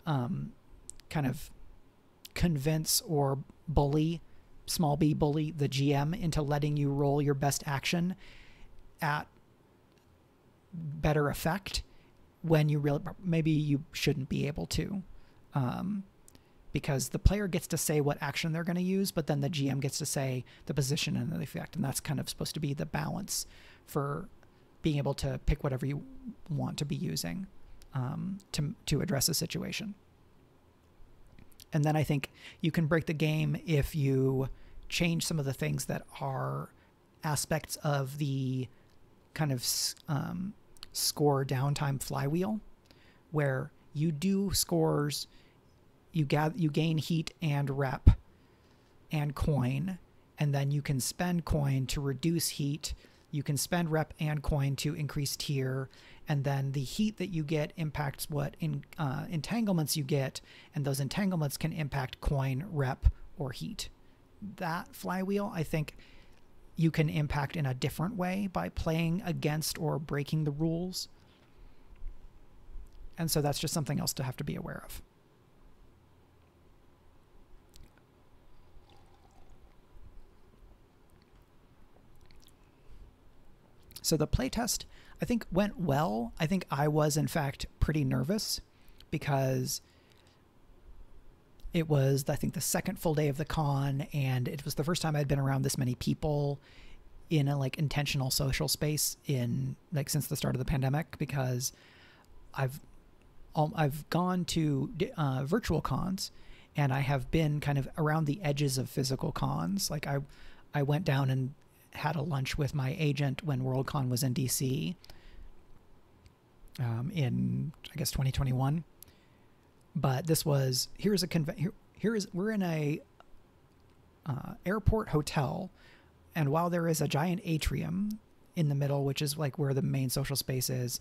um, kind of convince or bully, small b bully the GM into letting you roll your best action at better effect when you really maybe you shouldn't be able to. Um, because the player gets to say what action they're going to use, but then the GM gets to say the position and the effect, and that's kind of supposed to be the balance for being able to pick whatever you want to be using um, to to address a situation. And then I think you can break the game if you change some of the things that are aspects of the kind of um, score downtime flywheel, where you do scores, you gather, you gain heat and rep and coin, and then you can spend coin to reduce heat. You can spend rep and coin to increase tier, and then the heat that you get impacts what in, uh, entanglements you get, and those entanglements can impact coin, rep, or heat. That flywheel, I think, you can impact in a different way by playing against or breaking the rules. And so that's just something else to have to be aware of. So the playtest I think went well. I think I was in fact pretty nervous because it was I think the second full day of the con and it was the first time I'd been around this many people in a like intentional social space in like since the start of the pandemic because I've I've gone to uh, virtual cons and I have been kind of around the edges of physical cons. Like I I went down and had a lunch with my agent when Worldcon was in DC um, in I guess 2021. But this was here's a conve- here, here is we're in a uh, airport hotel, and while there is a giant atrium in the middle, which is like where the main social space is,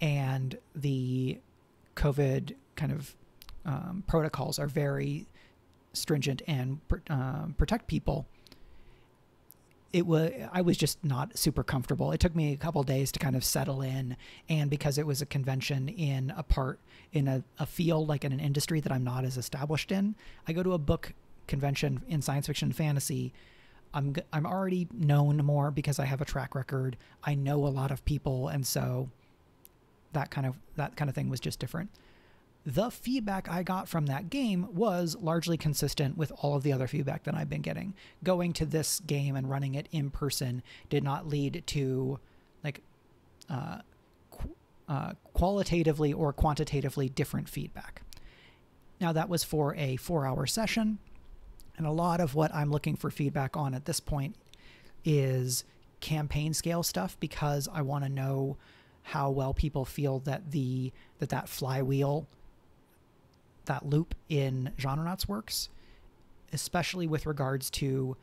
and the COVID kind of um, protocols are very stringent and uh, protect people it was I was just not super comfortable. It took me a couple days to kind of settle in, and because it was a convention in a part in a, a field like in an industry that I'm not as established in, I go to a book convention in science fiction and fantasy. I'm I'm already known more because I have a track record. I know a lot of people, and so that kind of that kind of thing was just different the feedback I got from that game was largely consistent with all of the other feedback that I've been getting. Going to this game and running it in person did not lead to like uh, qu- uh, qualitatively or quantitatively different feedback. Now, that was for a four hour session. And a lot of what I'm looking for feedback on at this point is campaign scale stuff because I want to know how well people feel that the that that flywheel that loop in Genrenauts works, especially with regards to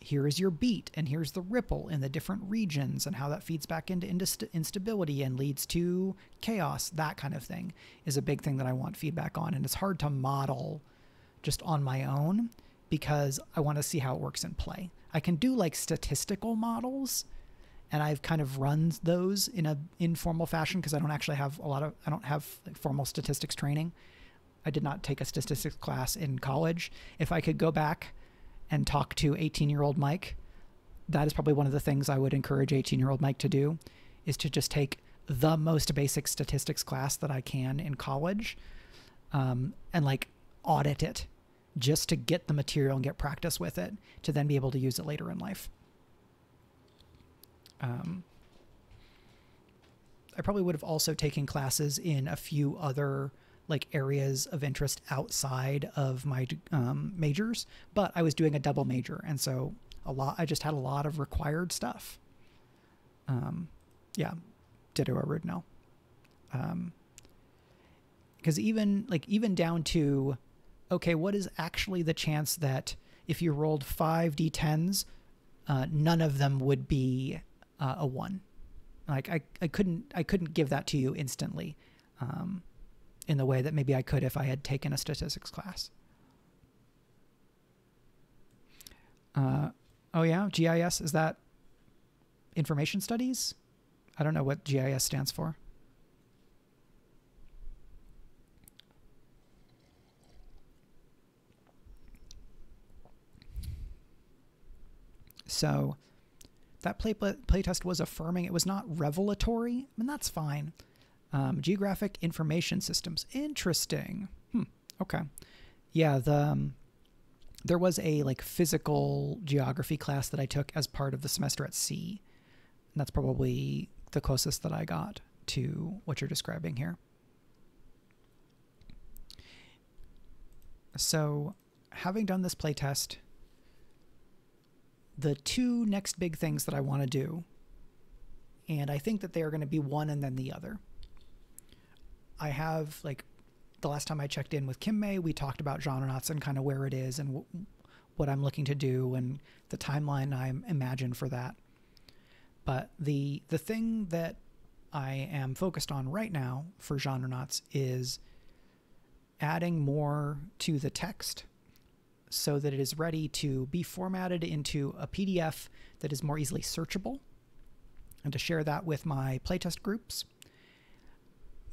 here is your beat and here's the ripple in the different regions and how that feeds back into instability and leads to chaos that kind of thing is a big thing that i want feedback on and it's hard to model just on my own because I want to see how it works in play. I can do like statistical models and I've kind of run those in a informal fashion because I don't actually have a lot of I don't have like formal statistics training. I did not take a statistics class in college. If I could go back and talk to 18-year-old Mike, that is probably one of the things I would encourage 18-year-old Mike to do is to just take the most basic statistics class that I can in college um, and like audit it just to get the material and get practice with it to then be able to use it later in life. Um, I probably would have also taken classes in a few other like areas of interest outside of my um, majors, but I was doing a double major, and so a lot. I just had a lot of required stuff. Um, yeah, ditto original. Um, because even like even down to, okay, what is actually the chance that if you rolled five d10s, uh, none of them would be uh, a one. Like I, I couldn't I couldn't give that to you instantly, um, in the way that maybe I could if I had taken a statistics class. Uh, oh yeah, GIS is that information studies? I don't know what GIS stands for. So that play, play test was affirming. It was not revelatory, and that's fine. Um, geographic information systems. Interesting. Hmm. Okay. Yeah. The um, there was a like physical geography class that I took as part of the semester at sea, and that's probably the closest that I got to what you're describing here. So, having done this playtest, the two next big things that I want to do, and I think that they are going to be one and then the other. I have like the last time I checked in with Kim May, we talked about Genrenauts and kind of where it is and what I'm looking to do and the timeline I imagine for that. But the the thing that I am focused on right now for Genrenauts is adding more to the text so that it is ready to be formatted into a PDF that is more easily searchable and to share that with my playtest groups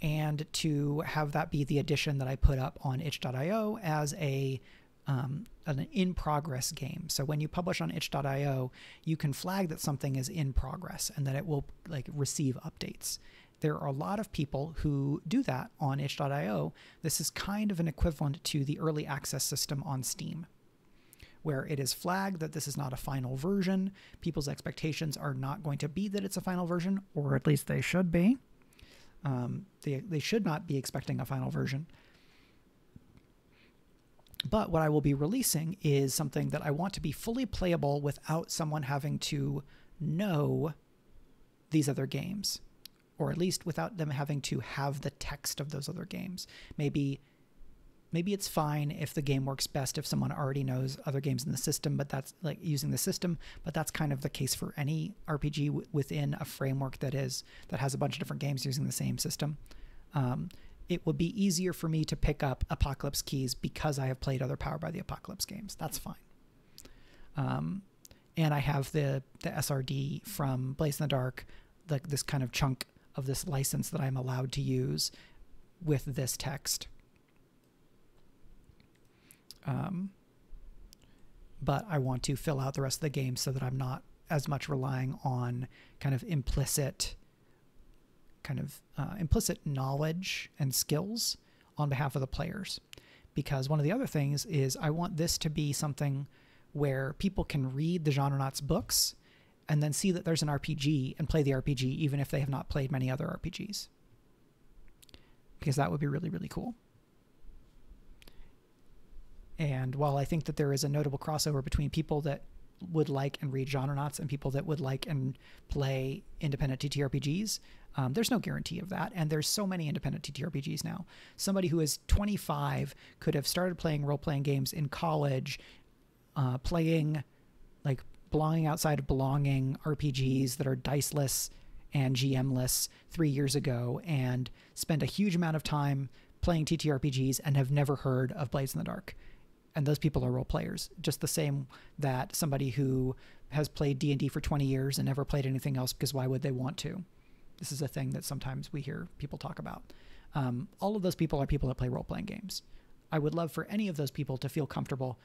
and to have that be the edition that I put up on itch.io as a um, an in progress game. So when you publish on itch.io, you can flag that something is in progress and that it will like receive updates. There are a lot of people who do that on itch.io. This is kind of an equivalent to the early access system on Steam, where it is flagged that this is not a final version. People's expectations are not going to be that it's a final version, or at least they should be. Um, they, they should not be expecting a final version. But what I will be releasing is something that I want to be fully playable without someone having to know these other games or at least without them having to have the text of those other games. Maybe maybe it's fine if the game works best if someone already knows other games in the system, but that's like using the system, but that's kind of the case for any RPG w- within a framework that is that has a bunch of different games using the same system. Um, it would be easier for me to pick up Apocalypse Keys because I have played other Powered by the Apocalypse games. That's fine. Um, and I have the the SRD from Blades in the Dark, like this kind of chunk of this license that I'm allowed to use with this text. Um, but I want to fill out the rest of the game so that I'm not as much relying on kind of implicit kind of uh, implicit knowledge and skills on behalf of the players because one of the other things is I want this to be something where people can read the genre Genrenauts books and then see that there's an RPG and play the RPG even if they have not played many other RPGs. Because that would be really, really cool. And while I think that there is a notable crossover between people that would like and read Genrenauts and people that would like and play independent TTRPGs, um, there's no guarantee of that. And there's so many independent TTRPGs now. Somebody who is 25 could have started playing role playing games in college, uh, playing like belonging outside of belonging RPGs that are diceless and GMless three years ago and spend a huge amount of time playing TTRPGs and have never heard of Blades in the Dark. And those people are role players just the same that somebody who has played d&d for 20 years and never played anything else because why would they want to? This is a thing that sometimes we hear people talk about. Um, all of those people are people that play role-playing games. I would love for any of those people to feel comfortable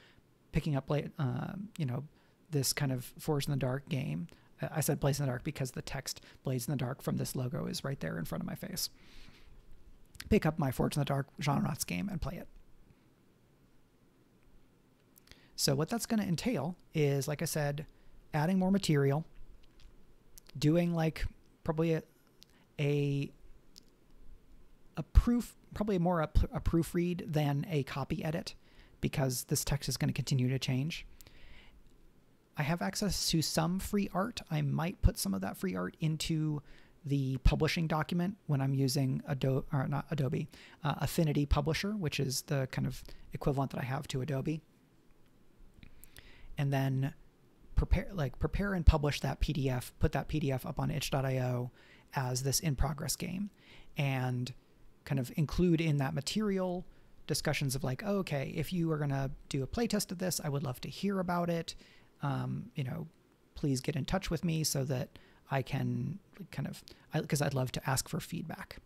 picking up uh, you know this kind of Forged in the Dark game. I said Blades in the Dark because the text Blades in the Dark from this logo is right there in front of my face. Pick up my Forged in the Dark Genrenauts game and play it so what that's going to entail is, like I said, adding more material, doing like probably a a, a proof, probably more a, a proofread than a copy edit, because this text is going to continue to change. I have access to some free art. I might put some of that free art into the publishing document when I'm using Adobe, or not Adobe, uh, Affinity Publisher, which is the kind of equivalent that I have to Adobe and then prepare like prepare and publish that PDF, put that PDF up on itch.io as this in progress game and kind of include in that material discussions of like, oh, okay, if you are going to do a playtest of this, I would love to hear about it. Um, you know, please get in touch with me so that I can kind of, because I'd love to ask for feedback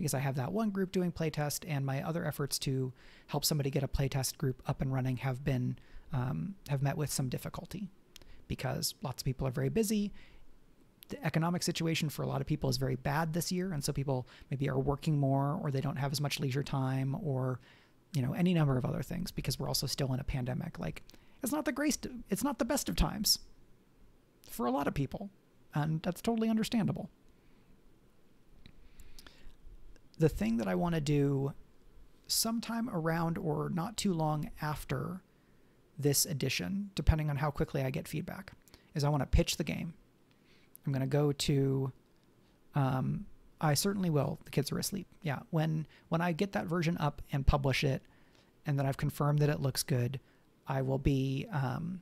because I have that one group doing playtest and my other efforts to help somebody get a playtest group up and running have been um, have met with some difficulty because lots of people are very busy. The economic situation for a lot of people is very bad this year, and so people maybe are working more, or they don't have as much leisure time, or you know any number of other things because we're also still in a pandemic. Like it's not the greatest, it's not the best of times for a lot of people, and that's totally understandable. The thing that I want to do sometime around or not too long after this edition, depending on how quickly I get feedback, is I want to pitch the game. I'm going to go to. Um, I certainly will. The kids are asleep. Yeah, when when I get that version up and publish it, and then I've confirmed that it looks good, I will be um,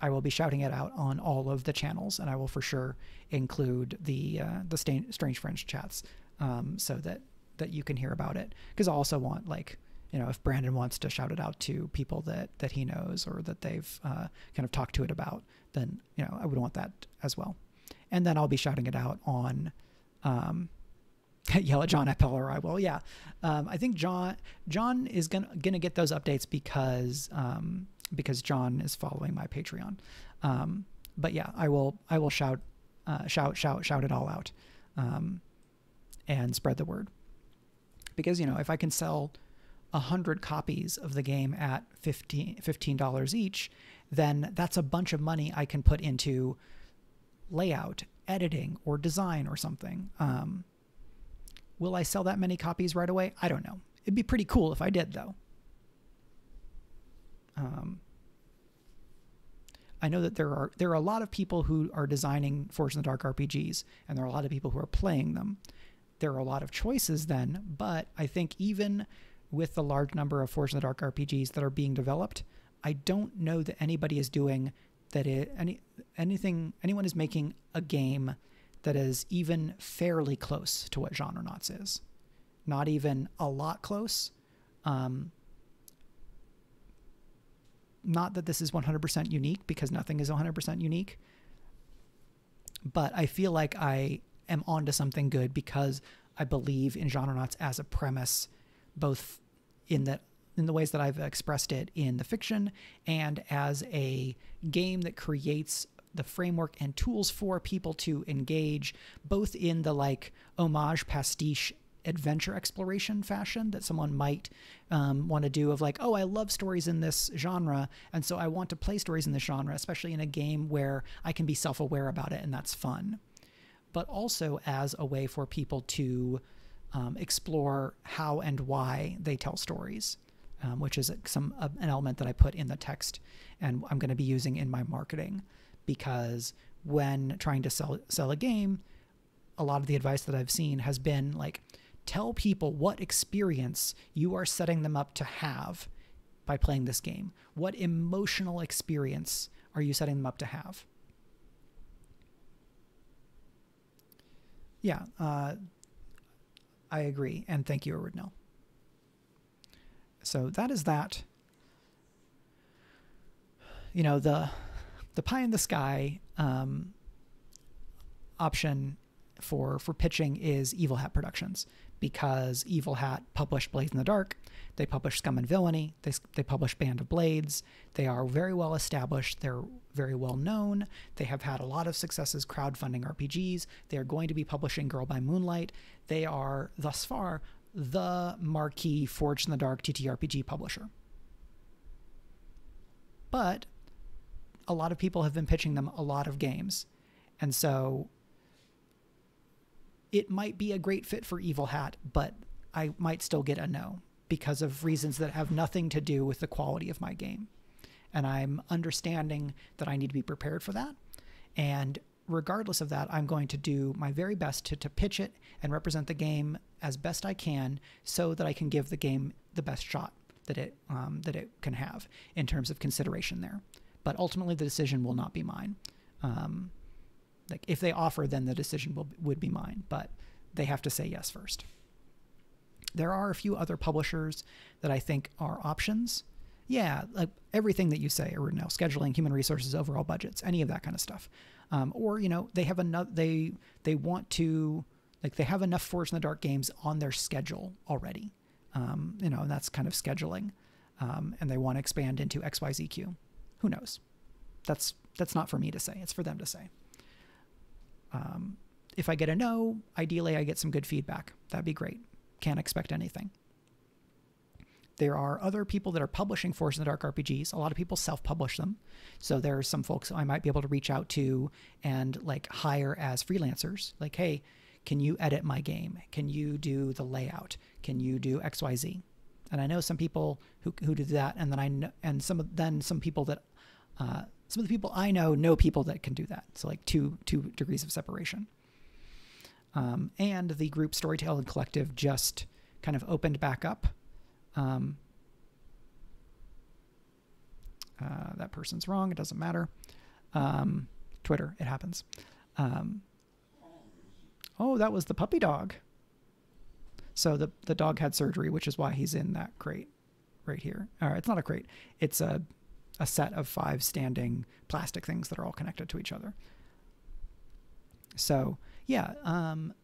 I will be shouting it out on all of the channels, and I will for sure include the uh, the Strange French chats um, so that that you can hear about it. Because I also want like you know, if Brandon wants to shout it out to people that that he knows or that they've uh, kind of talked to it about, then you know, I would want that as well. And then I'll be shouting it out on, um, [laughs] yell at John Appeller. I will. Yeah, um, I think John John is gonna gonna get those updates because um, because John is following my Patreon. Um, but yeah, I will I will shout uh, shout shout shout it all out, um, and spread the word. Because you know, if I can sell 100 copies of the game at 15 $15 each, then that's a bunch of money I can put into layout, editing, or design or something. Um, will I sell that many copies right away? I don't know. It'd be pretty cool if I did, though. Um, I know that there are there are a lot of people who are designing Forged in the Dark RPGs, and there are a lot of people who are playing them. There are a lot of choices then, but I think even with the large number of Forged in the Dark RPGs that are being developed, I don't know that anybody is doing that it, any anything anyone is making a game that is even fairly close to what Genrenauts is. Not even a lot close. Um, not that this is 100% unique because nothing is 100% unique. But I feel like I am onto something good because I believe in Genrenauts as a premise both in the in the ways that I've expressed it in the fiction and as a game that creates the framework and tools for people to engage both in the like homage pastiche adventure exploration fashion that someone might um, want to do of like oh i love stories in this genre and so i want to play stories in this genre especially in a game where i can be self-aware about it and that's fun. But also as a way for people to um, explore how and why they tell stories, um, which is some uh, an element that I put in the text and I'm going to be using in my marketing because when trying to sell sell a game, a lot of the advice that I've seen has been like tell people what experience you are setting them up to have by playing this game. What emotional experience are you setting them up to have? Yeah, uh, I agree, and thank you, Aridnell. So that is that. you know the the pie in the sky um, option for for pitching is Evil Hat Productions because Evil Hat published Blades in the Dark, they publish Scum and Villainy, they they publish Band of Blades. They are very well established. They're very well known. They have had a lot of successes crowdfunding RPGs. They are going to be publishing Girl by Moonlight. They are thus far the marquee Forged in the Dark TTRPG publisher. But a lot of people have been pitching them a lot of games. And so it might be a great fit for Evil Hat, but I might still get a no because of reasons that have nothing to do with the quality of my game. And I'm understanding that I need to be prepared for that. And regardless of that, I'm going to do my very best to, to pitch it and represent the game as best I can so that I can give the game the best shot that it um, that it can have in terms of consideration there. But ultimately, the decision will not be mine. Um, like if they offer, then the decision will, would be mine. But they have to say yes first. There are a few other publishers that I think are options. Yeah, like everything that you say, or now scheduling, human resources, overall budgets, any of that kind of stuff. Um, or you know, they have enough. They they want to like they have enough Forged in the Dark games on their schedule already. Um, you know, and that's kind of scheduling. Um, and they want to expand into XYZQ. Who knows? That's that's not for me to say. It's for them to say. Um, if I get a no, ideally I get some good feedback. That'd be great. Can't expect anything. There are other people that are publishing Forged in the Dark RPGs. A lot of people self-publish them. So there are some folks I might be able to reach out to and like hire as freelancers. Like, hey, can you edit my game? Can you do the layout? Can you do XYZ? And I know some people who, who do that, and then I know, and some of then some people that uh, some of the people I know know people that can do that. So like two two degrees of separation. Um, and the group Storytelling Collective just kind of opened back up. Um, uh, that person's wrong. It doesn't matter. Um, Twitter, it happens. Um, oh, that was the puppy dog. So the the dog had surgery, which is why he's in that crate right here. Right, it's not a crate. It's a a set of five standing plastic things that are all connected to each other. So yeah, um,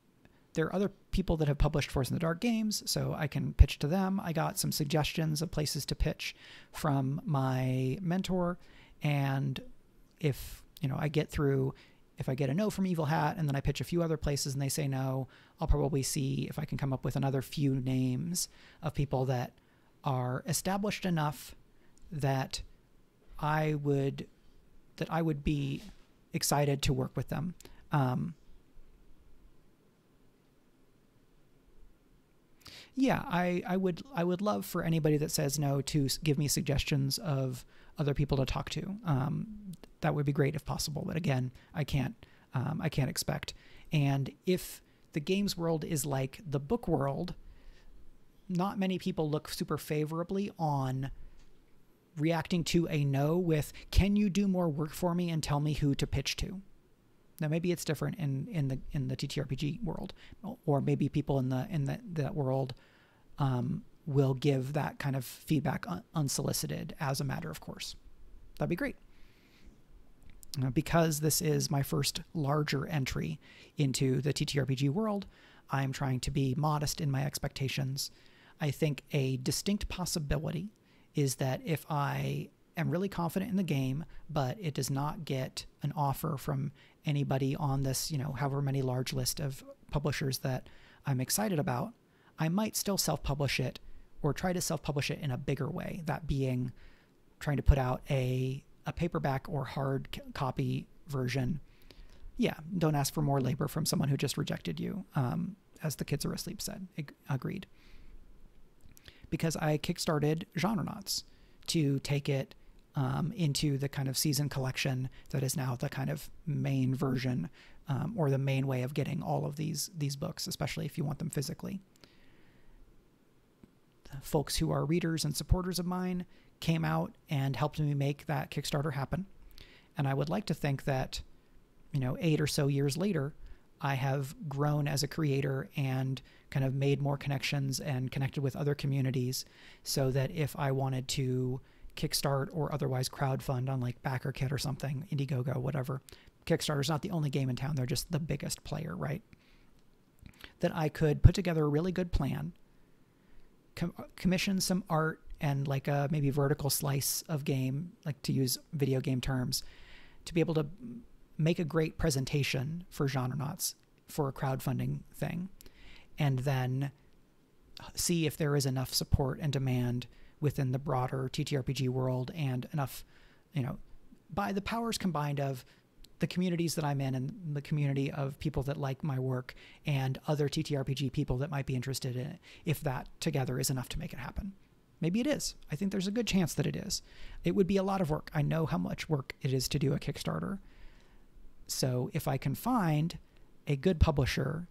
there are other people that have published Forged in the Dark games, so I can pitch to them. I got some suggestions of places to pitch from my mentor, and if you know I get through, if I get a no from Evil Hat, and then I pitch a few other places and they say no, I'll probably see if I can come up with another few names of people that are established enough that I would that I would be excited to work with them. Um, yeah, I, I would I would love for anybody that says no to give me suggestions of other people to talk to. Um, that would be great if possible, but again, I can't um, I can't expect. And if the games world is like the book world, not many people look super favorably on reacting to a no with can you do more work for me and tell me who to pitch to? Now maybe it's different in in the in the ttrpg world or maybe people in the in the, that world um, will give that kind of feedback un- unsolicited as a matter of course. That'd be great. Because this is my first larger entry into the ttrpg world i'm trying to be modest in my expectations. I think a distinct possibility is that if I am really confident in the game, but it does not get an offer from anybody on this, you know, however many large list of publishers that I'm excited about, I might still self publish it or try to self publish it in a bigger way. That being trying to put out a, a paperback or hard copy version. Yeah, don't ask for more labor from someone who just rejected you, um, as the kids are asleep said. agreed because I kickstarted Genrenauts to take it um, into the kind of season collection that is now the kind of main version um, or the main way of getting all of these these books, especially if you want them physically. The folks who are readers and supporters of mine came out and helped me make that Kickstarter happen, and I would like to think that, you know, eight or so years later, I have grown as a creator and kind of made more connections and connected with other communities so that if I wanted to kickstart or otherwise crowdfund on like BackerKit or something, Indiegogo, whatever. Kickstarter's not the only game in town; they're just the biggest player, right? That I could put together a really good plan, com- commission some art and like a maybe vertical slice of game, like to use video game terms, to be able to make a great presentation for Genrenauts for a crowdfunding thing, and then see if there is enough support and demand within the broader TTRPG world and enough, you know, by the powers combined of the communities that I'm in and the community of people that like my work and other TTRPG people that might be interested in it, if that together is enough to make it happen. Maybe it is. I think there's a good chance that it is. It would be a lot of work. I know how much work it is to do a Kickstarter. So if I can find a good publisher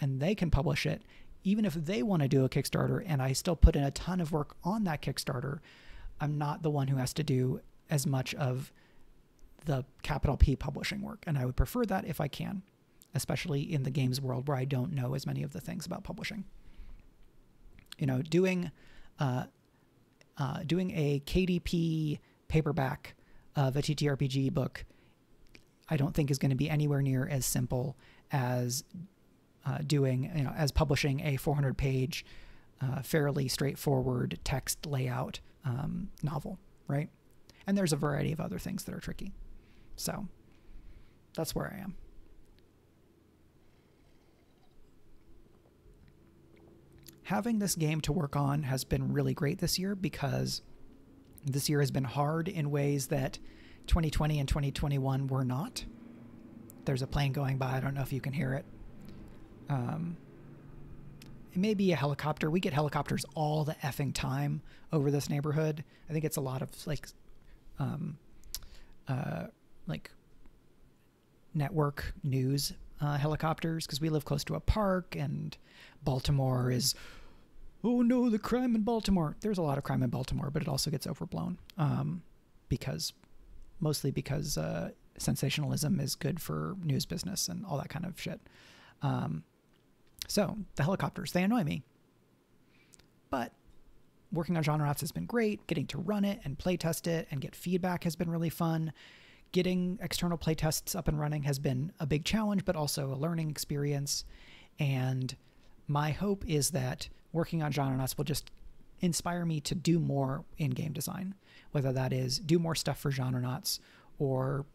and they can publish it even if they want to do a Kickstarter and I still put in a ton of work on that Kickstarter, I'm not the one who has to do as much of the capital P publishing work. And I would prefer that if I can, especially in the games world where I don't know as many of the things about publishing. You know, doing uh, uh, doing a KDP paperback of a TTRPG book, I don't think is going to be anywhere near as simple as uh, doing, you know, as publishing a 400 page, uh, fairly straightforward text layout um, novel, right? And there's a variety of other things that are tricky. So that's where I am. Having this game to work on has been really great this year because this year has been hard in ways that 2020 and 2021 were not. There's a plane going by. I don't know if you can hear it. Um, it may be a helicopter. We get helicopters all the effing time over this neighborhood. I think it's a lot of like, um, uh, like network news uh, helicopters because we live close to a park and Baltimore is, oh no, the crime in Baltimore. There's a lot of crime in Baltimore, but it also gets overblown um, because mostly because uh, sensationalism is good for news business and all that kind of shit. Um, so the helicopters, they annoy me. But working on Genrenauts has been great. Getting to run it and playtest it and get feedback has been really fun. Getting external playtests up and running has been a big challenge, but also a learning experience. And my hope is that working on Genrenauts will just inspire me to do more in game design, whether that is do more stuff for Genrenauts or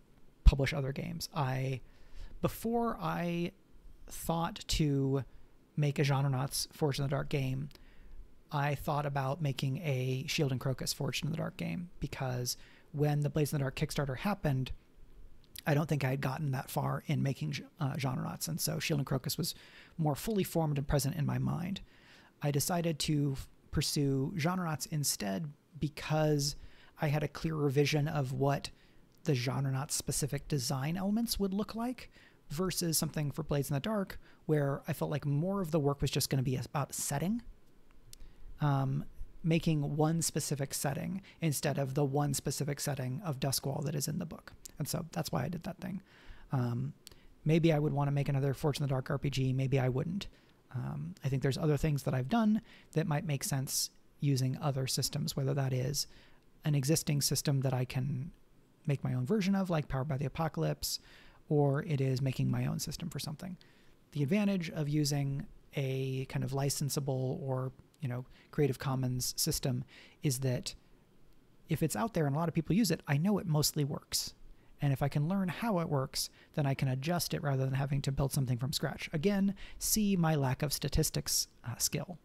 publish other games. I before I thought to make a Genrenauts Forged in the Dark game, I thought about making a Shield and Crocus Forged in the Dark game because when the Blades in the Dark Kickstarter happened, I don't think I had gotten that far in making uh, Genrenauts, and so Shield and Crocus was more fully formed and present in my mind. I decided to pursue Genrenauts instead because I had a clearer vision of what the Genrenauts specific design elements would look like versus something for Blades in the Dark where I felt like more of the work was just going to be about setting, um, making one specific setting instead of the one specific setting of Duskwall that is in the book. And so that's why I did that thing. Um, maybe I would want to make another Forged in the Dark RPG. Maybe I wouldn't. Um, I think there's other things that I've done that might make sense using other systems, whether that is an existing system that I can make my own version of, like Powered by the Apocalypse, or it is making my own system for something. The advantage of using a kind of licensable or you know Creative Commons system is that if it's out there and a lot of people use it, I know it mostly works. And if I can learn how it works, then I can adjust it rather than having to build something from scratch. Again, see my lack of statistics uh, skill.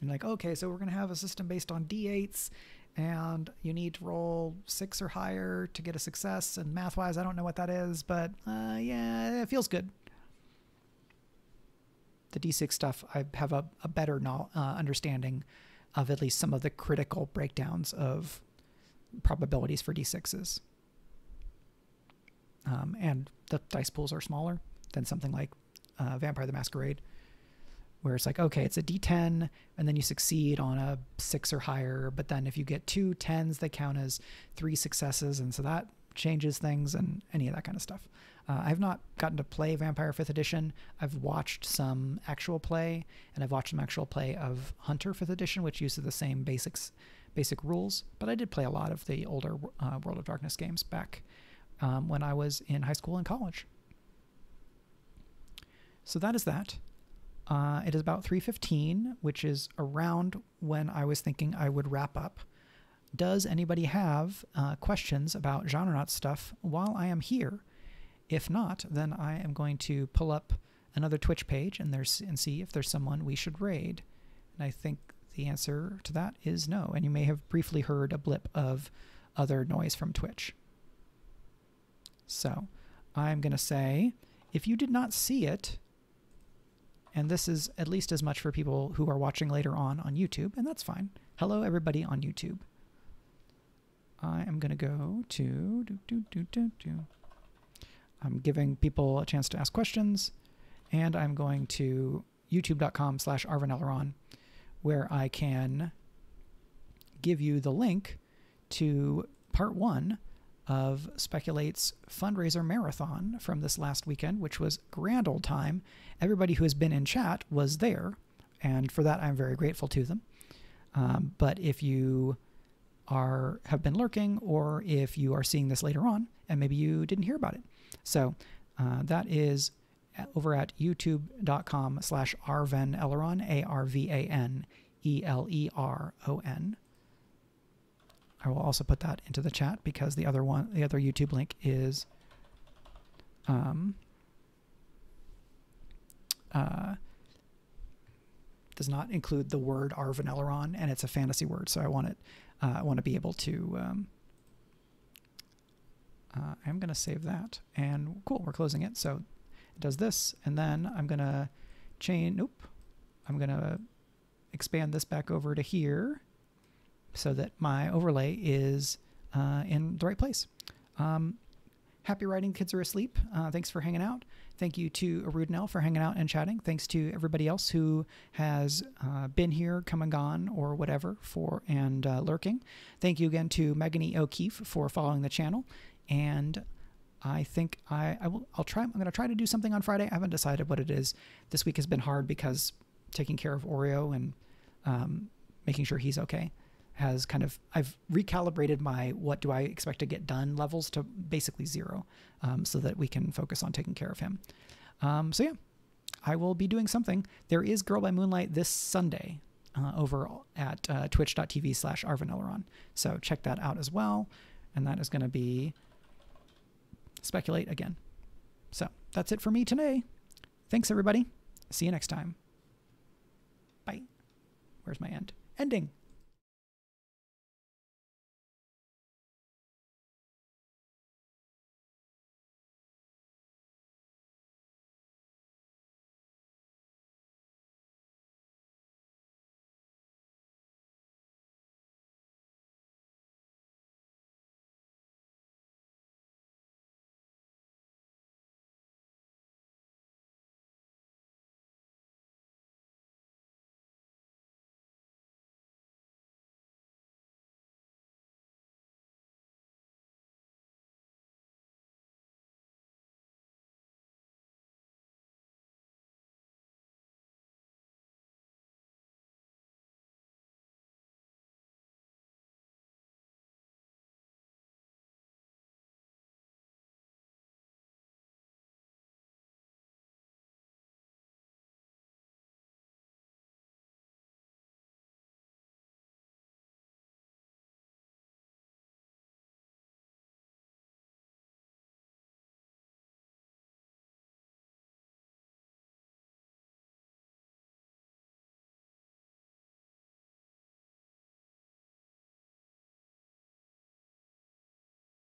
And like, okay, so we're going to have a system based on D8s and you need to roll six or higher to get a success. And math wise, I don't know what that is, but uh, yeah, it feels good. The D6 stuff, I have a, a better no, uh, understanding of at least some of the critical breakdowns of probabilities for D6s. Um, and the dice pools are smaller than something like uh, Vampire the Masquerade where it's like, okay, it's a D10, and then you succeed on a six or higher. But then if you get two tens, they count as three successes. And so that changes things and any of that kind of stuff. Uh, I have not gotten to play Vampire 5th Edition. I've watched some actual play, and I've watched some actual play of Hunter 5th Edition, which uses the same basics, basic rules, but I did play a lot of the older uh, World of Darkness games back um, when I was in high school and college. So that is that. Uh, it is about 3:15, which is around when I was thinking I would wrap up. Does anybody have uh, questions about Genrenaut stuff while I am here? If not, then I am going to pull up another Twitch page and there's and see if there's someone we should raid. And I think the answer to that is no. And you may have briefly heard a blip of other noise from Twitch. So I'm going to say if you did not see it, and this is at least as much for people who are watching later on on YouTube, and that's fine. Hello, everybody on YouTube. I am going to go to. Do, do, do, do, do. I'm giving people a chance to ask questions, and I'm going to youtube.com slash where I can give you the link to part one of Speculate's fundraiser marathon from this last weekend, which was grand old time. Everybody who has been in chat was there, and for that I'm very grateful to them. Um, but if you are have been lurking, or if you are seeing this later on and maybe you didn't hear about it, so uh, that is over at youtube.com slash arvaneleron, A-R-V-A-N-E-L-E-R-O-N. I will also put that into the chat because the other one, the other YouTube link is um, uh, does not include the word Arvaneleron, and it's a fantasy word, so I want it. Uh, I want to be able to. Um, uh, I'm going to save that, and cool, we're closing it. So it does this, and then I'm going to chain. Nope, I'm going to expand this back over to here so that my overlay is uh, in the right place. Um, happy writing, kids are asleep. Uh, thanks for hanging out. Thank you to Arudnell for hanging out and chatting. Thanks to everybody else who has uh, been here, come and gone, or whatever for and uh, lurking. Thank you again to Megan O'Keefe for following the channel. And I think I, I will I'll try I'm gonna try to do something on Friday. I haven't decided what it is. This week has been hard because taking care of Oreo and um, making sure he's okay has kind of I've recalibrated my what do I expect to get done levels to basically zero, um, so that we can focus on taking care of him. Um, so yeah, I will be doing something. There is Girl by Moonlight this Sunday uh, over at uh, twitch.tv slash arvaneleron. So check that out as well. And that is going to be speculate again. So that's it for me today. Thanks, everybody. See you next time. Bye. Where's my end? Ending.